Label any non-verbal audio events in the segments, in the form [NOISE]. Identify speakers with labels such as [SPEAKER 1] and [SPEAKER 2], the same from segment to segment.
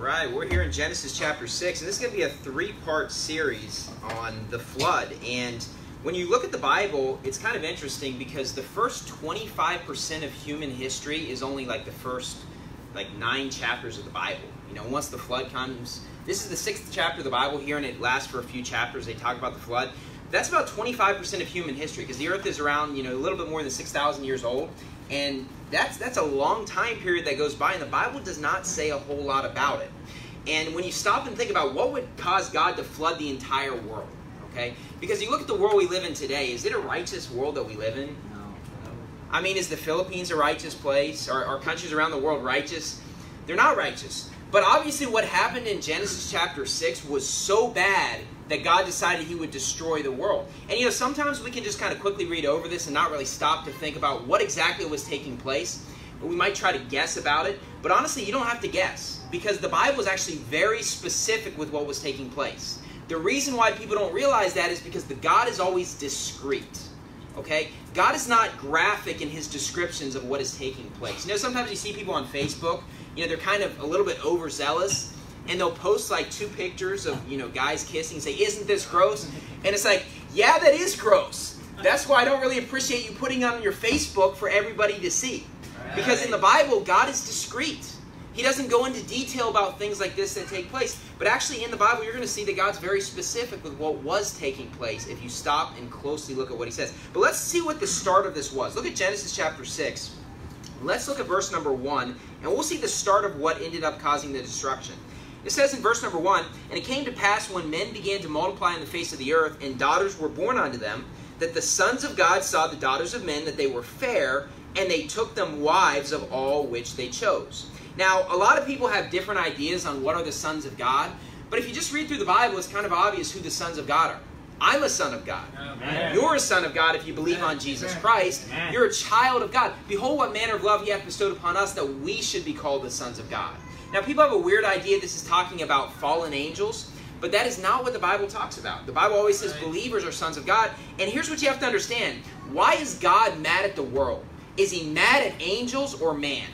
[SPEAKER 1] right, we're here in Genesis chapter 6, and this is going to be a three part series on the flood. And when you look at the Bible, it's kind of interesting because the first 25% of human history is only like the first like nine chapters of the Bible. You know, once the flood comes, this is the sixth chapter of the Bible here, and it lasts for a few chapters. They talk about the flood. That's about 25% of human history because the earth is around, you know, a little bit more than 6,000 years old. And that's that's a long time period that goes by, and the Bible does not say a whole lot about it. And when you stop and think about what would cause God to flood the entire world, okay? Because you look at the world we live in today, is it a righteous world that we live in? No. I mean, is the Philippines a righteous place? Are, are countries around the world righteous? They're not righteous. But obviously, what happened in Genesis chapter 6 was so bad that God decided he would destroy the world. And you know, sometimes we can just kind of quickly read over this and not really stop to think about what exactly was taking place. We might try to guess about it, but honestly, you don't have to guess because the Bible is actually very specific with what was taking place. The reason why people don't realize that is because the God is always discreet. Okay? God is not graphic in his descriptions of what is taking place. You know, sometimes you see people on Facebook you know, they're kind of a little bit overzealous and they'll post like two pictures of, you know, guys kissing and say, isn't this gross? And it's like, yeah, that is gross. That's why I don't really appreciate you putting on your Facebook for everybody to see. Because in the Bible, God is discreet. He doesn't go into detail about things like this that take place. But actually, in the Bible, you're going to see that God's very specific with what was taking place if you stop and closely look at what he says. But let's see what the start of this was. Look at Genesis chapter 6. Let's look at verse number 1 and we'll see the start of what ended up causing the destruction. It says in verse number 1 And it came to pass when men began to multiply in the face of the earth, and daughters were born unto them, that the sons of God saw the daughters of men, that they were fair, and they took them wives of all which they chose. Now, a lot of people have different ideas on what are the sons of God, but if you just read through the Bible, it's kind of obvious who the sons of God are. I'm a son of God. Amen. You're a son of God if you believe Amen. on Jesus Amen. Christ. You're a child of God. Behold, what manner of love he hath bestowed upon us that we should be called the sons of God. Now, people have a weird idea this is talking about fallen angels, but that is not what the Bible talks about. The Bible always says right. believers are sons of God. And here's what you have to understand why is God mad at the world? Is he mad at angels or man?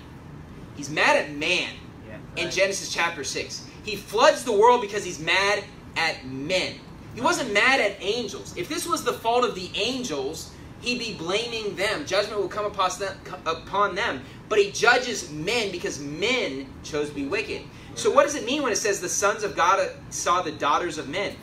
[SPEAKER 1] He's mad at man yeah, right. in Genesis chapter 6. He floods the world because he's mad at men. He wasn't mad at angels. If this was the fault of the angels, he'd be blaming them. Judgment will come upon them. But he judges men because men chose to be wicked. So what does it mean when it says the sons of God uh, saw the daughters of men?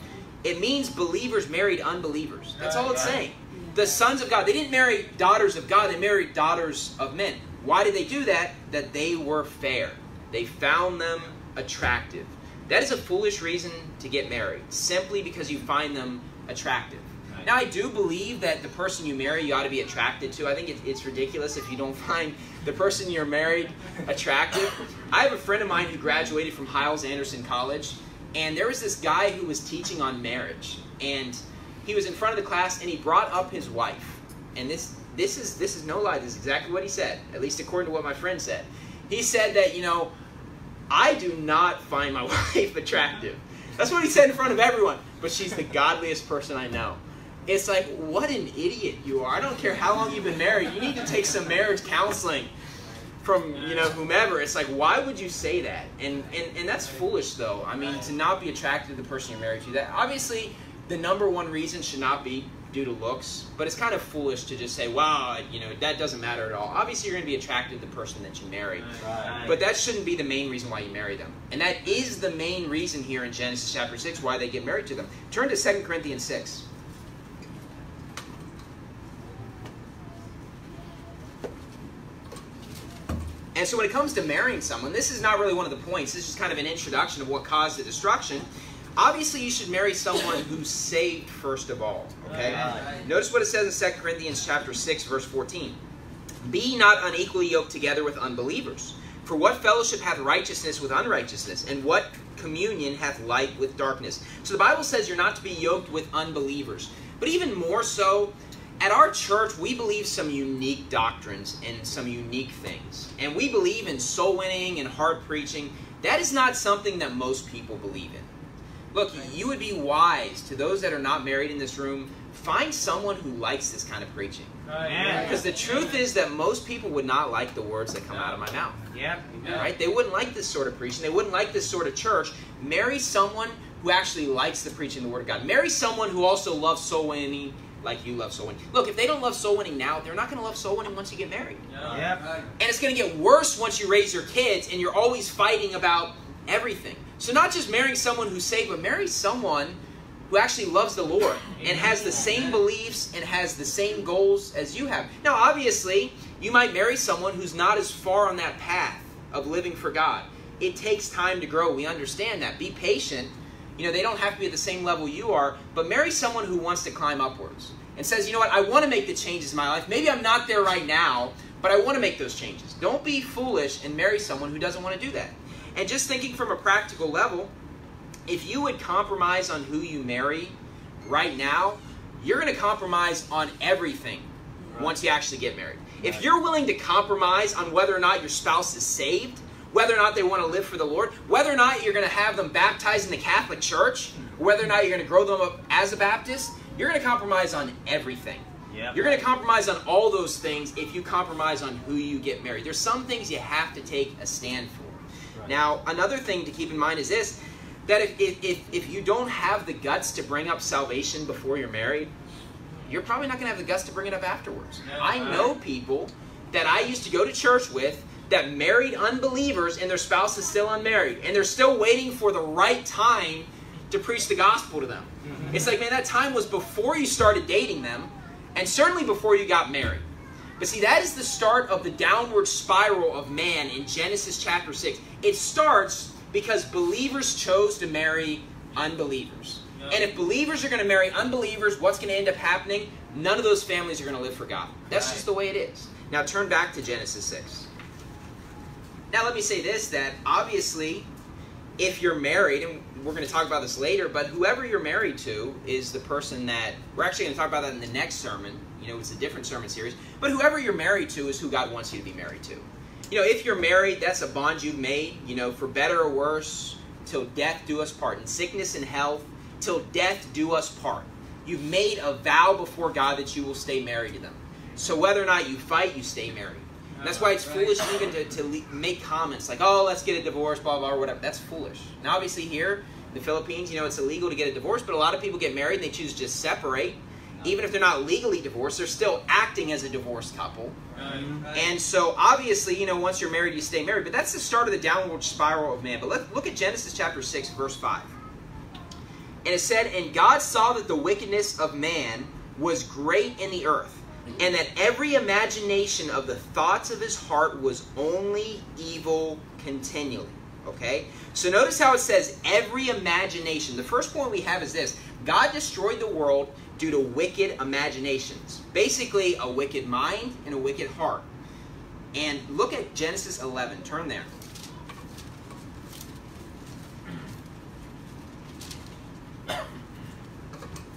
[SPEAKER 1] It means believers married unbelievers. That's all it's saying. The sons of God, they didn't marry daughters of God, they married daughters of men. Why did they do that? That they were fair. They found them attractive. That is a foolish reason to get married, simply because you find them attractive. Right. Now, I do believe that the person you marry, you ought to be attracted to. I think it, it's ridiculous if you don't [LAUGHS] find the person you're married attractive. I have a friend of mine who graduated from Hyles Anderson College, and there was this guy who was teaching on marriage, and he was in front of the class, and he brought up his wife, and this this is this is no lie. This is exactly what he said, at least according to what my friend said. He said that you know I do not find my [LAUGHS] wife attractive. That's what he said in front of everyone. But she's the godliest person I know. It's like, what an idiot you are. I don't care how long you've been married. You need to take some marriage counseling from, you know, whomever. It's like, why would you say that? And, and, and that's foolish, though. I mean, to not be attracted to the person you're married to. That Obviously, the number one reason should not be due to looks, but it's kind of foolish to just say, "Wow, you know, that doesn't matter at all." Obviously, you're going to be attracted to the person that you marry, right. but that shouldn't be the main reason why you marry them. And that is the main reason here in Genesis chapter six why they get married to them. Turn to 2 Corinthians six. And so when it comes to marrying someone, this is not really one of the points. This is kind of an introduction of what caused the destruction. Obviously, you should marry someone who's saved first of all. Okay. Notice what it says in 2 Corinthians chapter 6, verse 14. Be not unequally yoked together with unbelievers. For what fellowship hath righteousness with unrighteousness? And what communion hath light with darkness? So the Bible says you're not to be yoked with unbelievers. But even more so, at our church, we believe some unique doctrines and some unique things. And we believe in soul winning and hard preaching. That is not something that most people believe in. Look, you would be wise to those that are not married in this room. Find someone who likes this kind of preaching. Uh, because the truth is that most people would not like the words that come out of my mouth. Yeah. Right? They wouldn't like this sort of preaching. They wouldn't like this sort of church. Marry someone who actually likes the preaching of the Word of God. Marry someone who also loves soul winning like you love soul winning. Look, if they don't love soul winning now, they're not going to love soul winning once you get married. Yeah. yeah. And it's going to get worse once you raise your kids and you're always fighting about everything. So not just marrying someone who's saved, but marry someone who actually loves the Lord and has the same beliefs and has the same goals as you have. Now, obviously, you might marry someone who's not as far on that path of living for God. It takes time to grow. We understand that. Be patient. You know, they don't have to be at the same level you are, but marry someone who wants to climb upwards and says, you know what, I want to make the changes in my life. Maybe I'm not there right now, but I want to make those changes. Don't be foolish and marry someone who doesn't want to do that. And just thinking from a practical level, if you would compromise on who you marry right now, you're going to compromise on everything right. once you actually get married. Right. If you're willing to compromise on whether or not your spouse is saved, whether or not they want to live for the Lord, whether or not you're going to have them baptized in the Catholic Church, whether or not you're going to grow them up as a Baptist, you're going to compromise on everything. Yep. You're going to compromise on all those things if you compromise on who you get married. There's some things you have to take a stand for. Now, another thing to keep in mind is this, that if, if, if you don't have the guts to bring up salvation before you're married, you're probably not going to have the guts to bring it up afterwards. I know people that I used to go to church with that married unbelievers and their spouse is still unmarried and they're still waiting for the right time to preach the gospel to them. Mm-hmm. It's like, man, that time was before you started dating them and certainly before you got married. But see, that is the start of the downward spiral of man in Genesis chapter 6. It starts because believers chose to marry unbelievers. And if believers are going to marry unbelievers, what's going to end up happening? None of those families are going to live for God. That's just the way it is. Now turn back to Genesis 6. Now let me say this that obviously if you're married and we're going to talk about this later, but whoever you're married to is the person that we're actually going to talk about that in the next sermon. You know, it's a different sermon series. But whoever you're married to is who God wants you to be married to. You know, if you're married, that's a bond you've made, you know, for better or worse, till death do us part. In sickness and health, till death do us part. You've made a vow before God that you will stay married to them. So whether or not you fight, you stay married that's why it's foolish even to, to make comments like, oh, let's get a divorce, blah, blah, or whatever. That's foolish. Now, obviously, here, in the Philippines, you know, it's illegal to get a divorce, but a lot of people get married and they choose to just separate. Even if they're not legally divorced, they're still acting as a divorced couple. And so, obviously, you know, once you're married, you stay married. But that's the start of the downward spiral of man. But let, look at Genesis chapter 6, verse 5. And it said, And God saw that the wickedness of man was great in the earth and that every imagination of the thoughts of his heart was only evil continually. Okay? So notice how it says every imagination. The first point we have is this God destroyed the world due to wicked imaginations. Basically, a wicked mind and a wicked heart. And look at Genesis 11. Turn there.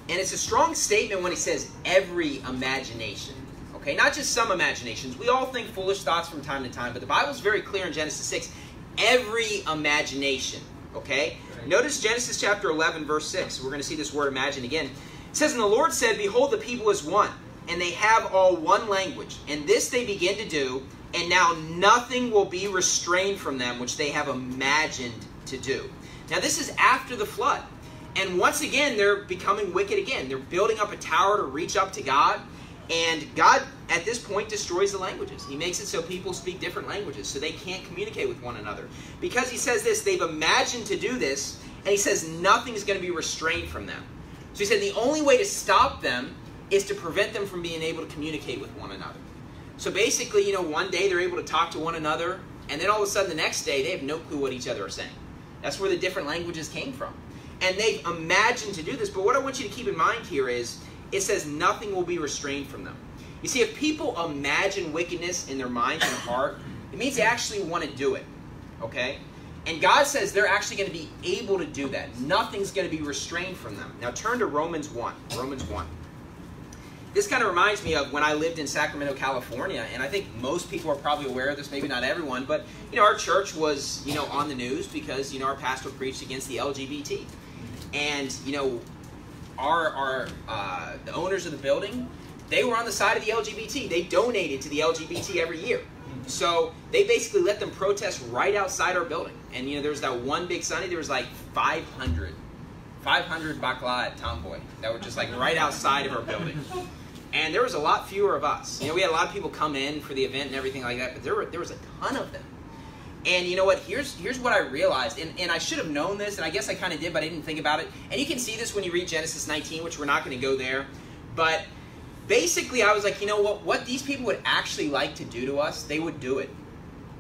[SPEAKER 1] And it's a strong statement when he says every imagination. Okay, not just some imaginations. We all think foolish thoughts from time to time, but the Bible's very clear in Genesis 6 every imagination. Okay? Notice Genesis chapter 11, verse 6. We're going to see this word imagine again. It says, And the Lord said, Behold, the people is one, and they have all one language. And this they begin to do, and now nothing will be restrained from them which they have imagined to do. Now, this is after the flood. And once again, they're becoming wicked again. They're building up a tower to reach up to God. And God, at this point, destroys the languages. He makes it so people speak different languages, so they can't communicate with one another. Because he says this, they've imagined to do this, and he says nothing is going to be restrained from them. So he said the only way to stop them is to prevent them from being able to communicate with one another. So basically, you know, one day they're able to talk to one another, and then all of a sudden the next day they have no clue what each other are saying. That's where the different languages came from and they've imagined to do this. But what I want you to keep in mind here is it says nothing will be restrained from them. You see, if people imagine wickedness in their minds and heart, it means they actually want to do it. Okay? And God says they're actually going to be able to do that. Nothing's going to be restrained from them. Now turn to Romans 1. Romans 1. This kind of reminds me of when I lived in Sacramento, California, and I think most people are probably aware of this, maybe not everyone, but you know, our church was, you know, on the news because, you know, our pastor preached against the LGBT. And you know, our our uh, the owners of the building, they were on the side of the LGBT. They donated to the LGBT every year. So they basically let them protest right outside our building. And you know, there was that one big Sunday. There was like 500, 500 bakla at Tomboy that were just like right outside of our building. And there was a lot fewer of us. You know, we had a lot of people come in for the event and everything like that, but there were there was a ton of them. And you know what? Here's here's what I realized, and, and I should have known this, and I guess I kind of did, but I didn't think about it. And you can see this when you read Genesis 19, which we're not going to go there. But basically, I was like, you know what? What these people would actually like to do to us, they would do it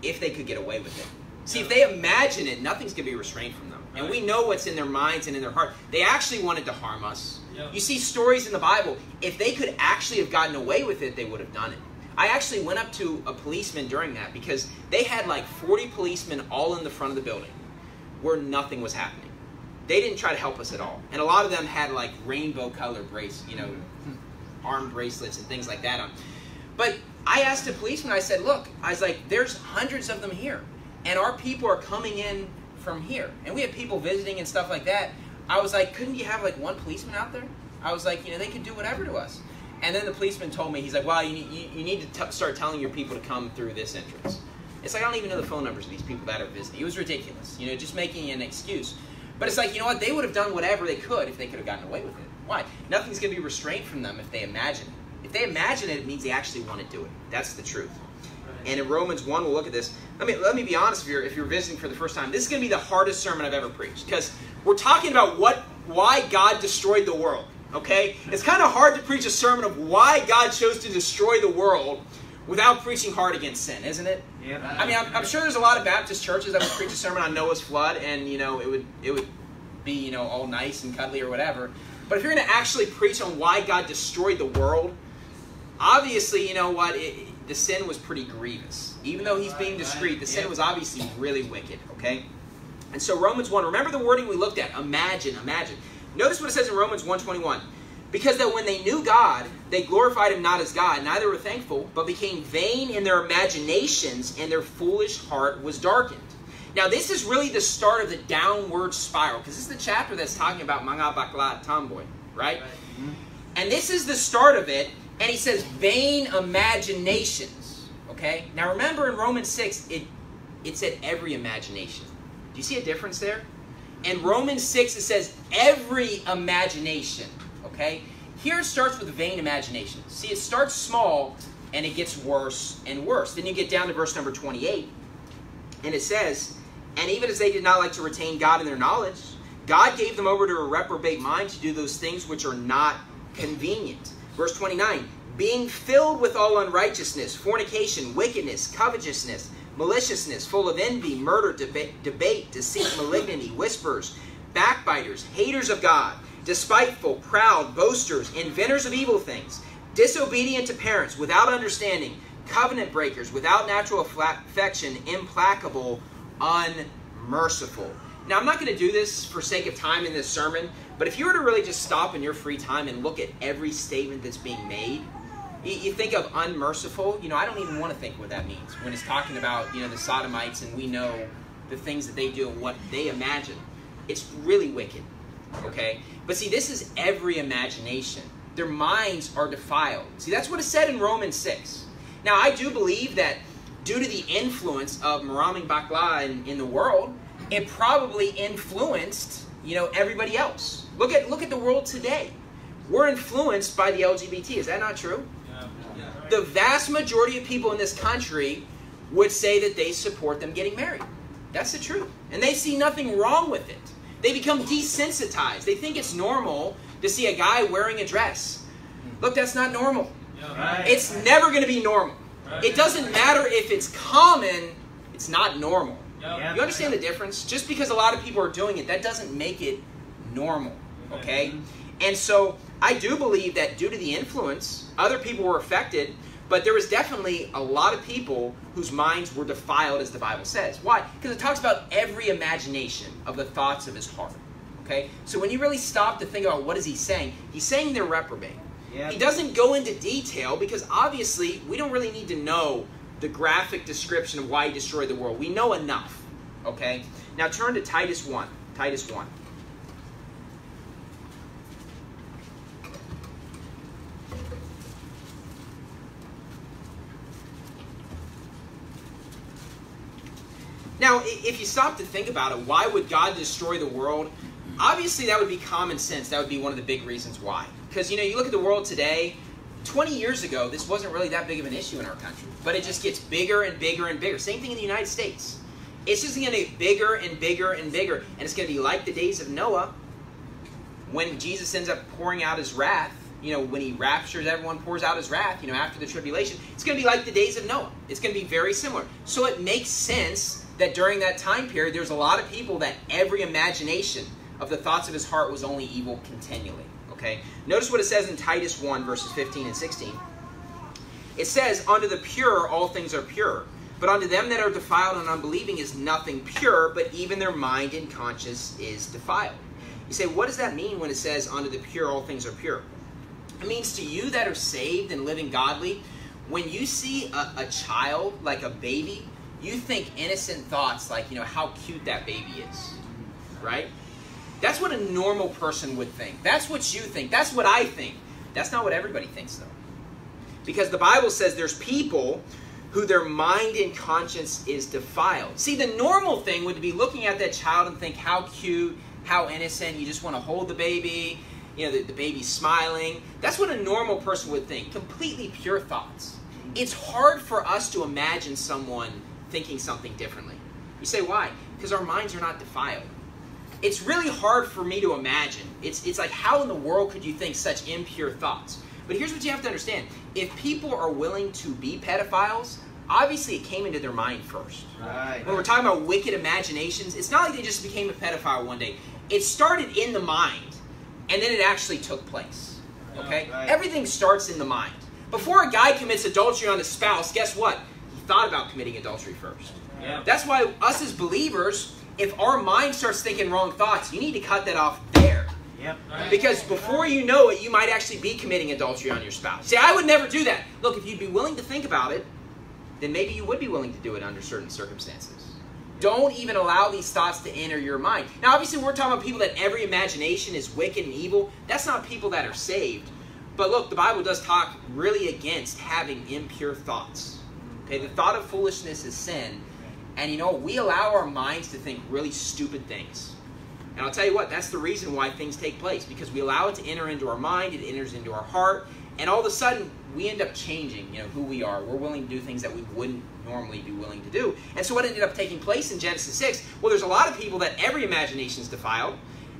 [SPEAKER 1] if they could get away with it. See, if they imagine it, nothing's going to be restrained from them. And we know what's in their minds and in their heart. They actually wanted to harm us. Yep. You see stories in the Bible. If they could actually have gotten away with it, they would have done it. I actually went up to a policeman during that because they had like 40 policemen all in the front of the building where nothing was happening. They didn't try to help us at all. And a lot of them had like rainbow color brace, you know, arm bracelets and things like that on. But I asked a policeman, I said, look, I was like, there's hundreds of them here. And our people are coming in from here. And we have people visiting and stuff like that. I was like, couldn't you have like one policeman out there? I was like, you know, they could do whatever to us. And then the policeman told me, he's like, well, you, you, you need to start telling your people to come through this entrance. It's like, I don't even know the phone numbers of these people that are visiting. It was ridiculous, you know, just making an excuse. But it's like, you know what, they would have done whatever they could if they could have gotten away with it. Why? Nothing's going to be restrained from them if they imagine it. If they imagine it, it means they actually want to do it. That's the truth. And in Romans 1, we'll look at this. Let me, let me be honest, if you're, if you're visiting for the first time, this is going to be the hardest sermon I've ever preached because we're talking about what, why God destroyed the world okay? It's kind of hard to preach a sermon of why God chose to destroy the world without preaching hard against sin, isn't it? Yeah. I mean, I'm, I'm, sure there's a lot of Baptist churches that would preach a sermon on Noah's flood, and you know, it would it would be you know all nice and cuddly or whatever. But if you're going to actually preach on why God destroyed the world, obviously, you know what? It, the sin was pretty grievous. Even though he's being discreet, the sin was obviously really wicked, okay? And so Romans 1, remember the wording we looked at. Imagine, imagine. Notice what it says in Romans 1:21. Because that when they knew God, they glorified him not as God, neither were thankful, but became vain in their imaginations, and their foolish heart was darkened. Now, this is really the start of the downward spiral, because this is the chapter that's talking about Manga bakla tomboy, right? right. Mm-hmm. And this is the start of it, and he says vain imaginations. Okay? Now remember in Romans 6, it it said every imagination. Do you see a difference there? In Romans 6, it says every imagination, okay? Here it starts with vain imagination. See, it starts small and it gets worse and worse. Then you get down to verse number 28, and it says, And even as they did not like to retain God in their knowledge, God gave them over to a reprobate mind to do those things which are not convenient. Verse 29, being filled with all unrighteousness, fornication, wickedness, covetousness, maliciousness, full of envy, murder, deba debate, deceit, malignity, whispers, backbiters, haters of God, despiteful, proud, boasters, inventors of evil things, disobedient to parents, without understanding, covenant breakers, without natural affection, implacable, unmerciful. Now, I'm not going to do this for sake of time in this sermon, but if you were to really just stop in your free time and look at every statement that's being made, you think of unmerciful, you know, I don't even want to think what that means when it's talking about, you know, the sodomites and we know the things that they do and what they imagine. It's really wicked, okay? But see, this is every imagination. Their minds are defiled. See, that's what is said in Romans 6. Now, I do believe that due to the influence of maraming Bakla in, in the world, it probably influenced, you know, everybody else. Look at, look at the world today. We're influenced by the LGBT. Is that not true? the vast majority of people in this country would say that they support them getting married. That's the truth. And they see nothing wrong with it. They become desensitized. They think it's normal to see a guy wearing a dress. Look, that's not normal. right. It's never going to be normal. Right. It doesn't matter if it's common, it's not normal. You understand the difference? Just because a lot of people are doing it, that doesn't make it normal. Okay? Mm-hmm. And so I do believe that due to the influence, other people were affected, but there was definitely a lot of people whose minds were defiled, as the Bible says. Why? Because it talks about every imagination of the thoughts of his heart. Okay? So when you really stop to think about what is he saying, he's saying they're reprobate. Yeah. He doesn't go into detail because obviously we don't really need to know the graphic description of why he destroyed the world. We know enough. Okay? Now turn to Titus 1. Titus 1. Now, if you stop to think about it, why would God destroy the world? Obviously, that would be common sense. That would be one of the big reasons why. Because, you know, you look at the world today, 20 years ago, this wasn't really that big of an issue in our country, but it just gets bigger and bigger and bigger. Same thing in the United States. It's just going to get bigger and bigger and bigger, and it's going to be like the days of Noah when Jesus ends up pouring out his wrath. You know, when he raptures everyone, pours out his wrath, you know, after the tribulation, it's going to be like the days of Noah. It's going to be very similar. So it makes sense that during that time period, there's a lot of people that every imagination of the thoughts of his heart was only evil continually. Okay? Notice what it says in Titus 1, verses 15 and 16. It says, Unto the pure all things are pure, but unto them that are defiled and unbelieving is nothing pure, but even their mind and conscience is defiled. You say, what does that mean when it says, Unto the pure all things are pure? It means to you that are saved and living godly, when you see a, a child, like a baby, you think innocent thoughts like, you know, how cute that baby is, right? That's what a normal person would think. That's what you think. That's what I think. That's not what everybody thinks, though. Because the Bible says there's people who their mind and conscience is defiled. See, the normal thing would be looking at that child and think, how cute, how innocent, you just want to hold the baby, you know, the, the baby's smiling. That's what a normal person would think. Completely pure thoughts. It's hard for us to imagine someone thinking something differently. You say, why? Because our minds are not defiled. It's really hard for me to imagine. It's, it's like, how in the world could you think such impure thoughts? But here's what you have to understand. If people are willing to be pedophiles, obviously it came into their mind first. Right. When we're talking about wicked imaginations, it's not like they just became a pedophile one day. It started in the mind, and then it actually took place. Okay? Right. Everything starts in the mind. Before a guy commits adultery on his spouse, guess what? thought about committing adultery first. Yeah. That's why us as believers, if our mind starts thinking wrong thoughts, you need to cut that off there. Yep. Because before you know it, you might actually be committing adultery on your spouse. See, I would never do that. Look, if you'd be willing to think about it, then maybe you would be willing to do it under certain circumstances. Don't even allow these thoughts to enter your mind. Now, obviously, we're talking about people that every imagination is wicked and evil. That's not people that are saved. But look, the Bible does talk really against having impure thoughts. Okay, the thought of foolishness is sin. And you know, we allow our minds to think really stupid things. And I'll tell you what, that's the reason why things take place, because we allow it to enter into our mind, it enters into our heart, and all of a sudden we end up changing, you know, who we are. We're willing to do things that we wouldn't normally be willing to do. And so what ended up taking place in Genesis 6, well, there's a lot of people that every imagination's defiled,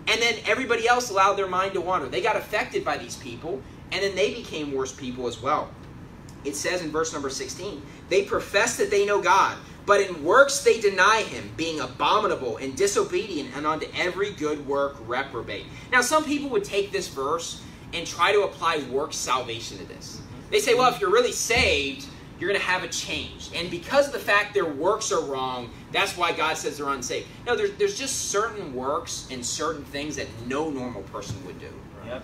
[SPEAKER 1] and then everybody else allowed their mind to wander. They got affected by these people, and then they became worse people as well. It says in verse number 16, they profess that they know God, but in works they deny him, being abominable and disobedient, and unto every good work reprobate. Now, some people would take this verse and try to apply work salvation to this. They say, well, if you're really saved, you're going to have a change. And because of the fact their works are wrong, that's why God says they're unsaved. No, there's, there's just certain works and certain things that no normal person would do. Right? Yep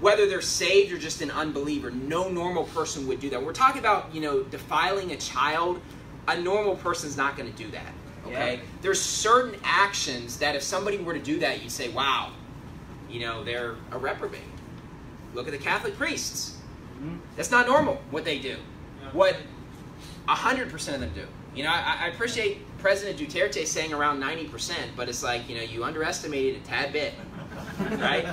[SPEAKER 1] whether they're saved or just an unbeliever. No normal person would do that. We're talking about, you know, defiling a child. A normal person's not going to do that. Okay? Yeah. There's certain actions that if somebody were to do that, you'd say, wow, you know, they're a reprobate. Look at the Catholic priests. Mm-hmm. That's not normal what they do. Yeah. What 100% of them do. You know, I, I appreciate President Duterte saying around 90%, but it's like, you know, you underestimated a tad bit. [LAUGHS] right?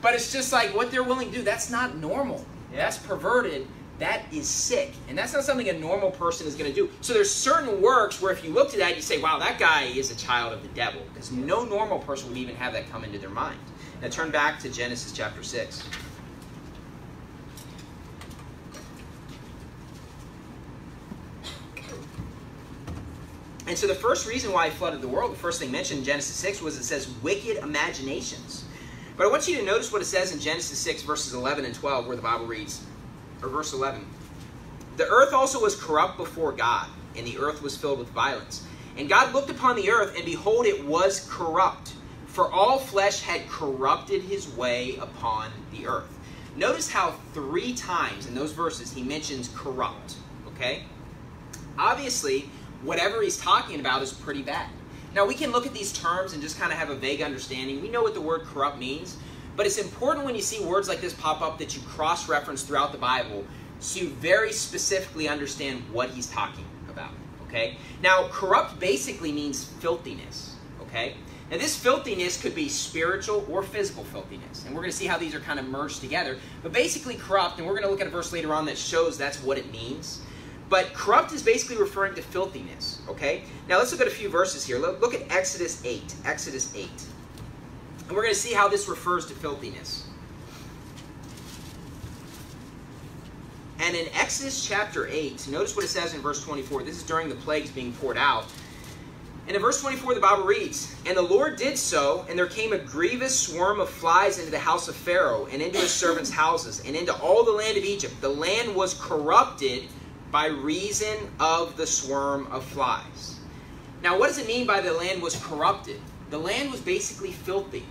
[SPEAKER 1] But it's just like what they're willing to do, that's not normal. That's perverted. That is sick. And that's not something a normal person is going to do. So there's certain works where if you look at that, you say, wow, that guy is a child of the devil. Because no normal person would even have that come into their mind. Now turn back to Genesis chapter 6. And so the first reason why he flooded the world, the first thing mentioned in Genesis 6 was it says wicked imaginations. But I want you to notice what it says in Genesis 6 verses 11 and 12 where the Bible reads, or verse 11. The earth also was corrupt before God, and the earth was filled with violence. And God looked upon the earth, and behold, it was corrupt, for all flesh had corrupted his way upon the earth. Notice how three times in those verses he mentions corrupt, okay? Obviously, whatever he's talking about is pretty bad. Now, we can look at these terms and just kind of have a vague understanding. We know what the word corrupt means, but it's important when you see words like this pop up that you cross reference throughout the Bible so you very specifically understand what he's talking about. Okay? Now, corrupt basically means filthiness. Okay? Now, this filthiness could be spiritual or physical filthiness. And we're going to see how these are kind of merged together. But basically, corrupt, and we're going to look at a verse later on that shows that's what it means. But corrupt is basically referring to filthiness, okay? Now let's look at a few verses here. Look at Exodus 8, Exodus 8. And we're going to see how this refers to filthiness. And in Exodus chapter 8, notice what it says in verse 24. This is during the plagues being poured out. And in verse 24, the Bible reads, And the Lord did so, and there came a grievous swarm of flies into the house of Pharaoh, and into his servants' houses, and into all the land of Egypt. The land was corrupted by reason of the swarm of flies. Now, what does it mean by the land was corrupted? The land was basically filthy.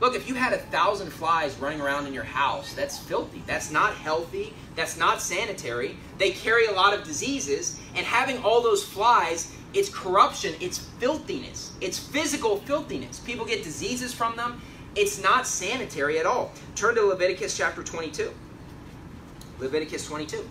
[SPEAKER 1] Look, if you had a thousand flies running around in your house, that's filthy. That's not healthy. That's not sanitary. They carry a lot of diseases. And having all those flies, it's corruption, it's filthiness, it's physical filthiness. People get diseases from them. It's not sanitary at all. Turn to Leviticus chapter 22. Leviticus 22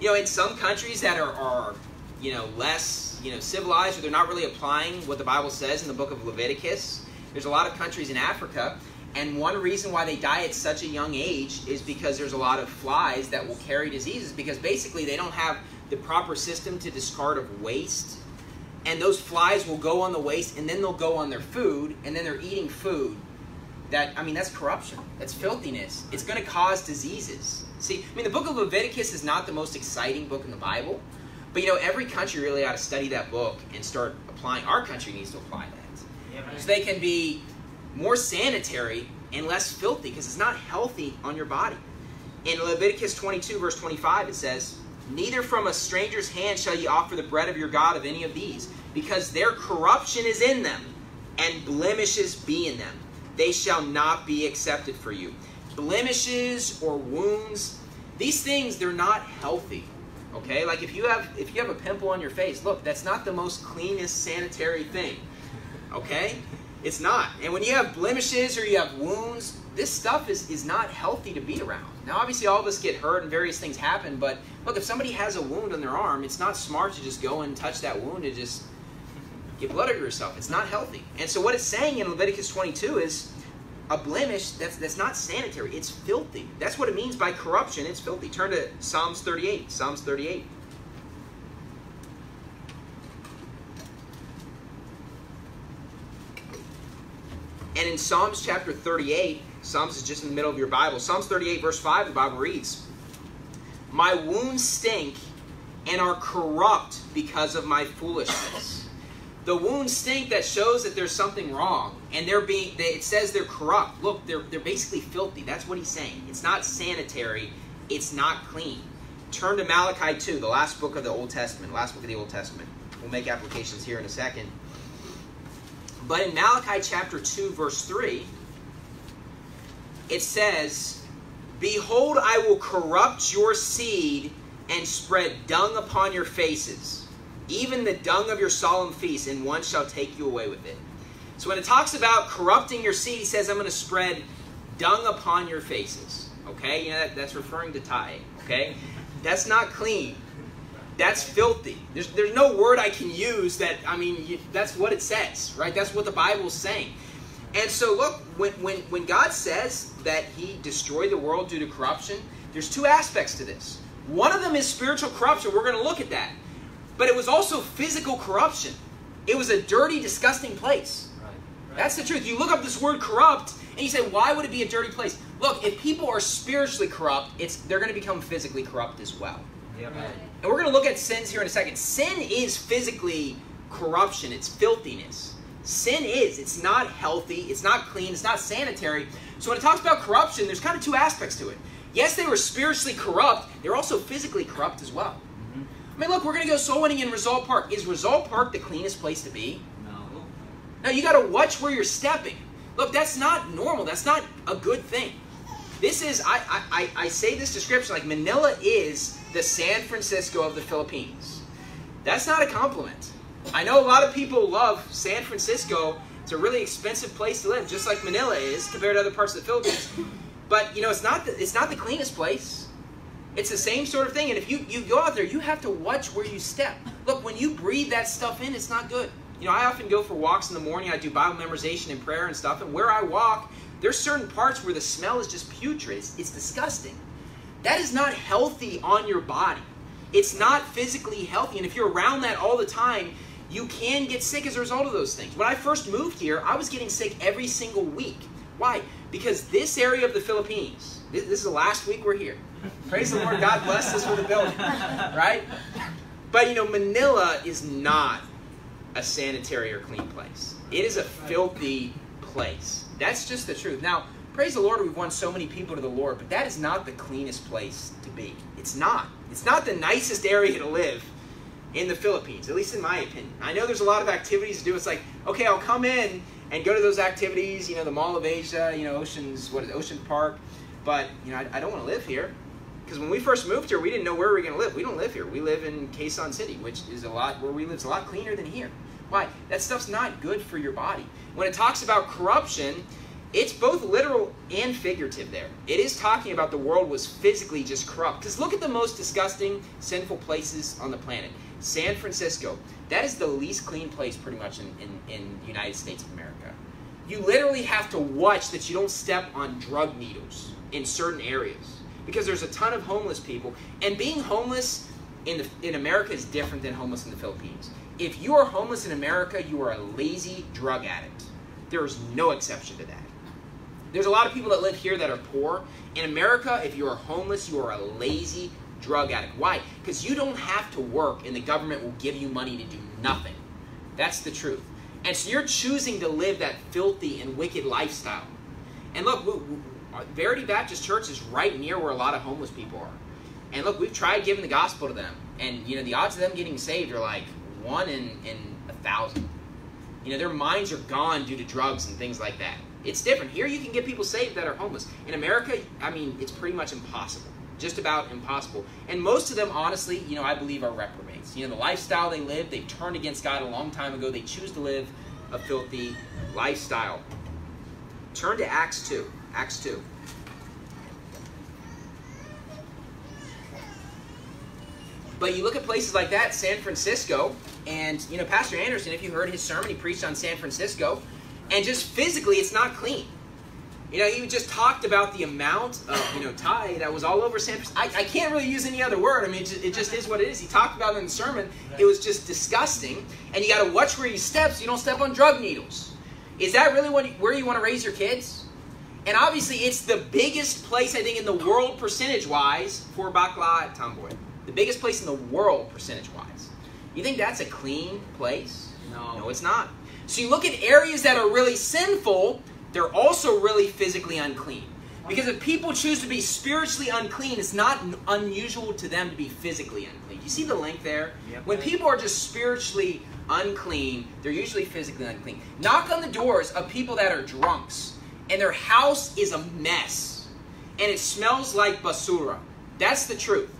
[SPEAKER 1] you know, in some countries that are, are you know, less, you know, civilized or they're not really applying what the Bible says in the book of Leviticus, there's a lot of countries in Africa, and one reason why they die at such a young age is because there's a lot of flies that will carry diseases because basically they don't have the proper system to discard of waste. And those flies will go on the waste and then they'll go on their food and then they're eating food that, I mean, that's corruption. That's filthiness. It's going to cause diseases. See, I mean, the book of Leviticus is not the most exciting book in the Bible, but you know, every country really ought to study that book and start applying. Our country needs to apply that. Yeah, so they can be more sanitary and less filthy because it's not healthy on your body. In Leviticus 22, verse 25, it says, Neither from a stranger's hand shall ye offer the bread of your God of any of these, because their corruption is in them, and blemishes be in them. They shall not be accepted for you blemishes or wounds, these things they're not healthy. Okay? Like if you have if you have a pimple on your face, look, that's not the most cleanest sanitary thing. Okay? It's not. And when you have blemishes or you have wounds, this stuff is, is not healthy to be around. Now, obviously, all of us get hurt and various things happen, but look, if somebody has a wound on their arm, it's not smart to just go and touch that wound and just get blood over yourself. It's not healthy. And so, what it's saying in Leviticus 22 is a blemish that's that's not sanitary. It's filthy. That's what it means by corruption. It's filthy. Turn to Psalms 38. Psalms 38. And in Psalms chapter 38, Psalms is just in the middle of your Bible. Psalms 38 verse 5 the Bible reads, "My wounds stink and are corrupt because of my foolishness." The wounds stink that shows that there's something wrong and they're being they, it says they're corrupt look they're, they're basically filthy that's what he's saying it's not sanitary it's not clean turn to malachi 2 the last book of the old testament last book of the old testament we'll make applications here in a second but in malachi chapter 2 verse 3 it says behold i will corrupt your seed and spread dung upon your faces even the dung of your solemn feasts and one shall take you away with it so when it talks about corrupting your seed, he says, I'm going to spread dung upon your faces. Okay? You know, that, that's referring to tae. Okay? That's not clean. That's filthy. There's, there's no word I can use that, I mean, you, that's what it says, right? That's what the Bible's saying. And so look, when, when, when God says that he destroyed the world due to corruption, there's two aspects to this. One of them is spiritual corruption. We're going to look at that. But it was also physical corruption. It was a dirty, disgusting place. That's the truth. You look up this word corrupt and you say, why would it be a dirty place? Look, if people are spiritually corrupt, it's they're going to become physically corrupt as well. and we're going to look at sins here in a second. Sin is physically corruption, it's filthiness. Sin is. It's not healthy, it's not clean, it's not sanitary. So when it talks about corruption, there's kind of two aspects to it. Yes, they were spiritually corrupt, they're also physically corrupt as well. Mm-hmm. I mean, look, we're going to go soul winning in Rizal Park. Is Rizal Park the cleanest place to be? Now you got to watch where you're stepping. Look, that's not normal. That's not a good thing. This is, I, I, I say this description like Manila is the San Francisco of the Philippines. That's not a compliment. I know a lot of people love San Francisco. It's a really expensive place to live, just like Manila is compared to other parts of the Philippines. But you know, it's not the, it's not the cleanest place. It's the same sort of thing. And if you, you go out there, you have to watch where you step. Look, when you breathe that stuff in, it's not good. You know, I often go for walks in the morning. I do Bible memorization and prayer and stuff. And where I walk, there's certain parts where the smell is just putrid. It's, it's disgusting. That is not healthy on your body. It's not physically healthy. And if you're around that all the time, you can get sick as a result of those things. When I first moved here, I was getting sick every single week. Why? Because this area of the Philippines, this, this is the last week we're here. Praise the Lord, God bless us with a building, right? But you know, Manila is not a sanitary or clean place. It is a filthy place. That's just the truth. Now, praise the Lord, we've won so many people to the Lord, but that is not the cleanest place to be. It's not. It's not the nicest area to live in the Philippines, at least in my opinion. I know there's a lot of activities to do. It's like, okay, I'll come in and go to those activities, you know, the Mall of Asia, you know, Ocean's, what is it, Ocean Park, but, you know, I, I don't want to live here. Because when we first moved here, we didn't know where we were going to live. We don't live here. We live in Quezon City, which is a lot where we live is a lot cleaner than here. Why? That stuff's not good for your body. When it talks about corruption, it's both literal and figurative there. It is talking about the world was physically just corrupt. Because look at the most disgusting, sinful places on the planet. San Francisco. That is the least clean place, pretty much, in, in, in the United States of America. You literally have to watch that you don't step on drug needles in certain areas because there's a ton of homeless people. And being homeless in, the, in America is different than homeless in the Philippines. If you are homeless in America, you are a lazy drug addict. There is no exception to that. There's a lot of people that live here that are poor. In America, if you are homeless, you are a lazy drug addict. Why? Because you don't have to work and the government will give you money to do nothing. That's the truth. And so you're choosing to live that filthy and wicked lifestyle. And look, Verity Baptist Church is right near where a lot of homeless people are. And look, we've tried giving the gospel to them. And, you know, the odds of them getting saved are like one in, in a thousand. You know, their minds are gone due to drugs and things like that. It's different. Here you can get people saved that are homeless. In America, I mean, it's pretty much impossible. Just about impossible. And most of them, honestly, you know, I believe are reprobates. You know, the lifestyle they live, they've turned against God a long time ago. They choose to live a filthy lifestyle. Turn to Acts 2. Acts 2. But you look at places like that, San Francisco, and you know, Pastor Anderson, if you heard his sermon, he preached on San Francisco, and just physically it's not clean. You know, he just talked about the amount of, you know, tae that was all over San Francisco. I, I can't really use any other word. I mean, it just, it just, is what it is. He talked about it in the sermon. It was just disgusting. And you got to watch where you step so you don't step on drug needles. Is that really what, where you want to raise your kids? And obviously, it's the biggest place, I think, in the world percentage-wise for baklava, at Tomboy. The biggest place in the world percentage-wise. You think that's a clean place? No. No, it's not. So you look at areas that are really sinful, they're also really physically unclean. Because if people choose to be spiritually unclean, it's not unusual to them to be physically unclean. You see the link there? Yep. When people are just spiritually unclean, they're usually physically unclean. Knock on the doors of people that are drunks and their house is a mess and it smells like basura. That's the truth.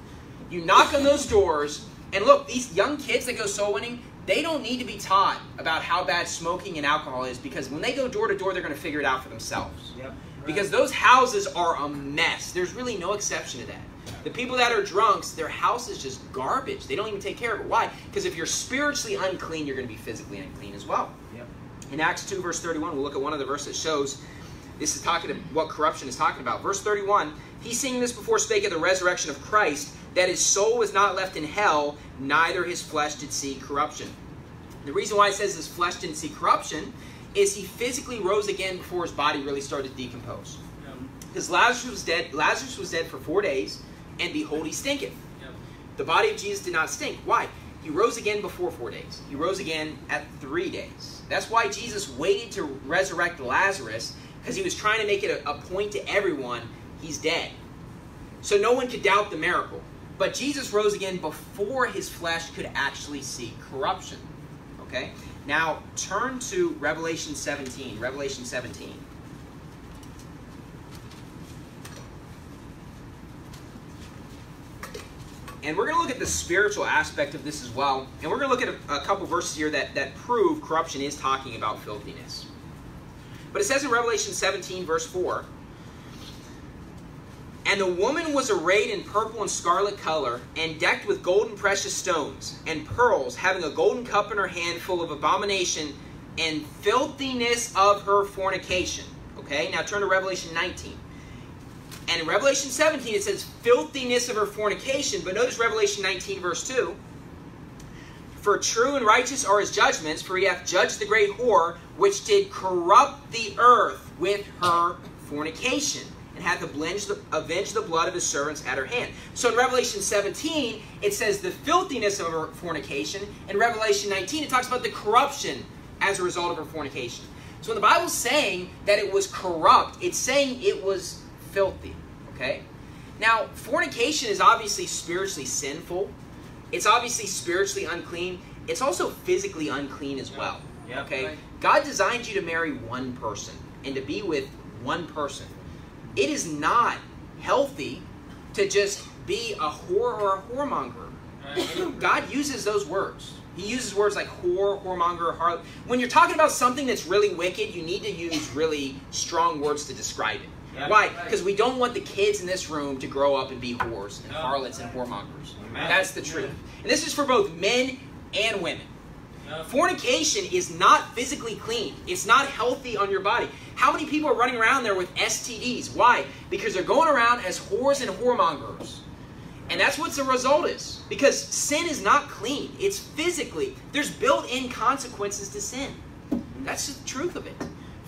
[SPEAKER 1] You knock on those doors, and look, these young kids that go soul winning, they don't need to be taught about how bad smoking and alcohol is because when they go door to door, they're going to figure it out for themselves. Yep, right. Because those houses are a mess. There's really no exception to that. The people that are drunks, their house is just garbage. They don't even take care of it. Why? Because if you're spiritually unclean, you're going to be physically unclean as well. Yep. In Acts 2, verse 31, we'll look at one of the verses that shows this is talking to what corruption is talking about. Verse 31, he's seeing this before spake of the resurrection of Christ, that his soul was not left in hell, neither his flesh did see corruption. The reason why it says his flesh didn't see corruption is he physically rose again before his body really started to decompose. Because Lazarus was dead, Lazarus was dead for four days, and behold, he stinketh. Yep. The body of Jesus did not stink. Why? He rose again before four days. He rose again at three days. That's why Jesus waited to resurrect Lazarus because he was trying to make it a, a point to everyone he's dead. So no one could doubt the miracle. But Jesus rose again before his flesh could actually see corruption. Okay? Now turn to Revelation 17. Revelation 17. And we're going to look at the spiritual aspect of this as well. And we're going to look at a, a couple verses here that, that prove corruption is talking about filthiness. But it says in Revelation 17, verse 4 And the woman was arrayed in purple and scarlet color, and decked with gold and precious stones, and pearls, having a golden cup in her hand full of abomination and filthiness of her fornication. Okay, now turn to Revelation 19. And in Revelation 17, it says filthiness of her fornication, but notice Revelation 19, verse 2. For true and righteous are his judgments, for he hath judged the great whore, which did corrupt the earth with her fornication, and hath avenged the, avenged the blood of his servants at her hand. So in Revelation 17, it says the filthiness of her fornication. In Revelation 19, it talks about the corruption as a result of her fornication. So when the Bible's saying that it was corrupt, it's saying it was filthy, okay? Now, fornication is obviously spiritually sinful. It's obviously spiritually unclean. It's also physically unclean as well. Yeah. Okay? Right. God designed you to marry one person and to be with one person. It is not healthy to just be a whore or a whoremonger. [CLEARS THROAT] God uses those words. He uses words like whore, whoremonger, harlot. When you're talking about something that's really wicked, you need to use really strong words to describe it. Why? Because we don't want the kids in this room to grow up and be whores and harlots and whoremongers. That's the truth. And this is for both men and women. Fornication is not physically clean. It's not healthy on your body. How many people are running around there with STDs? Why? Because they're going around as whores and whoremongers. And that's what the result is. Because sin is not clean. It's physically. There's built-in consequences to sin. That's the truth of it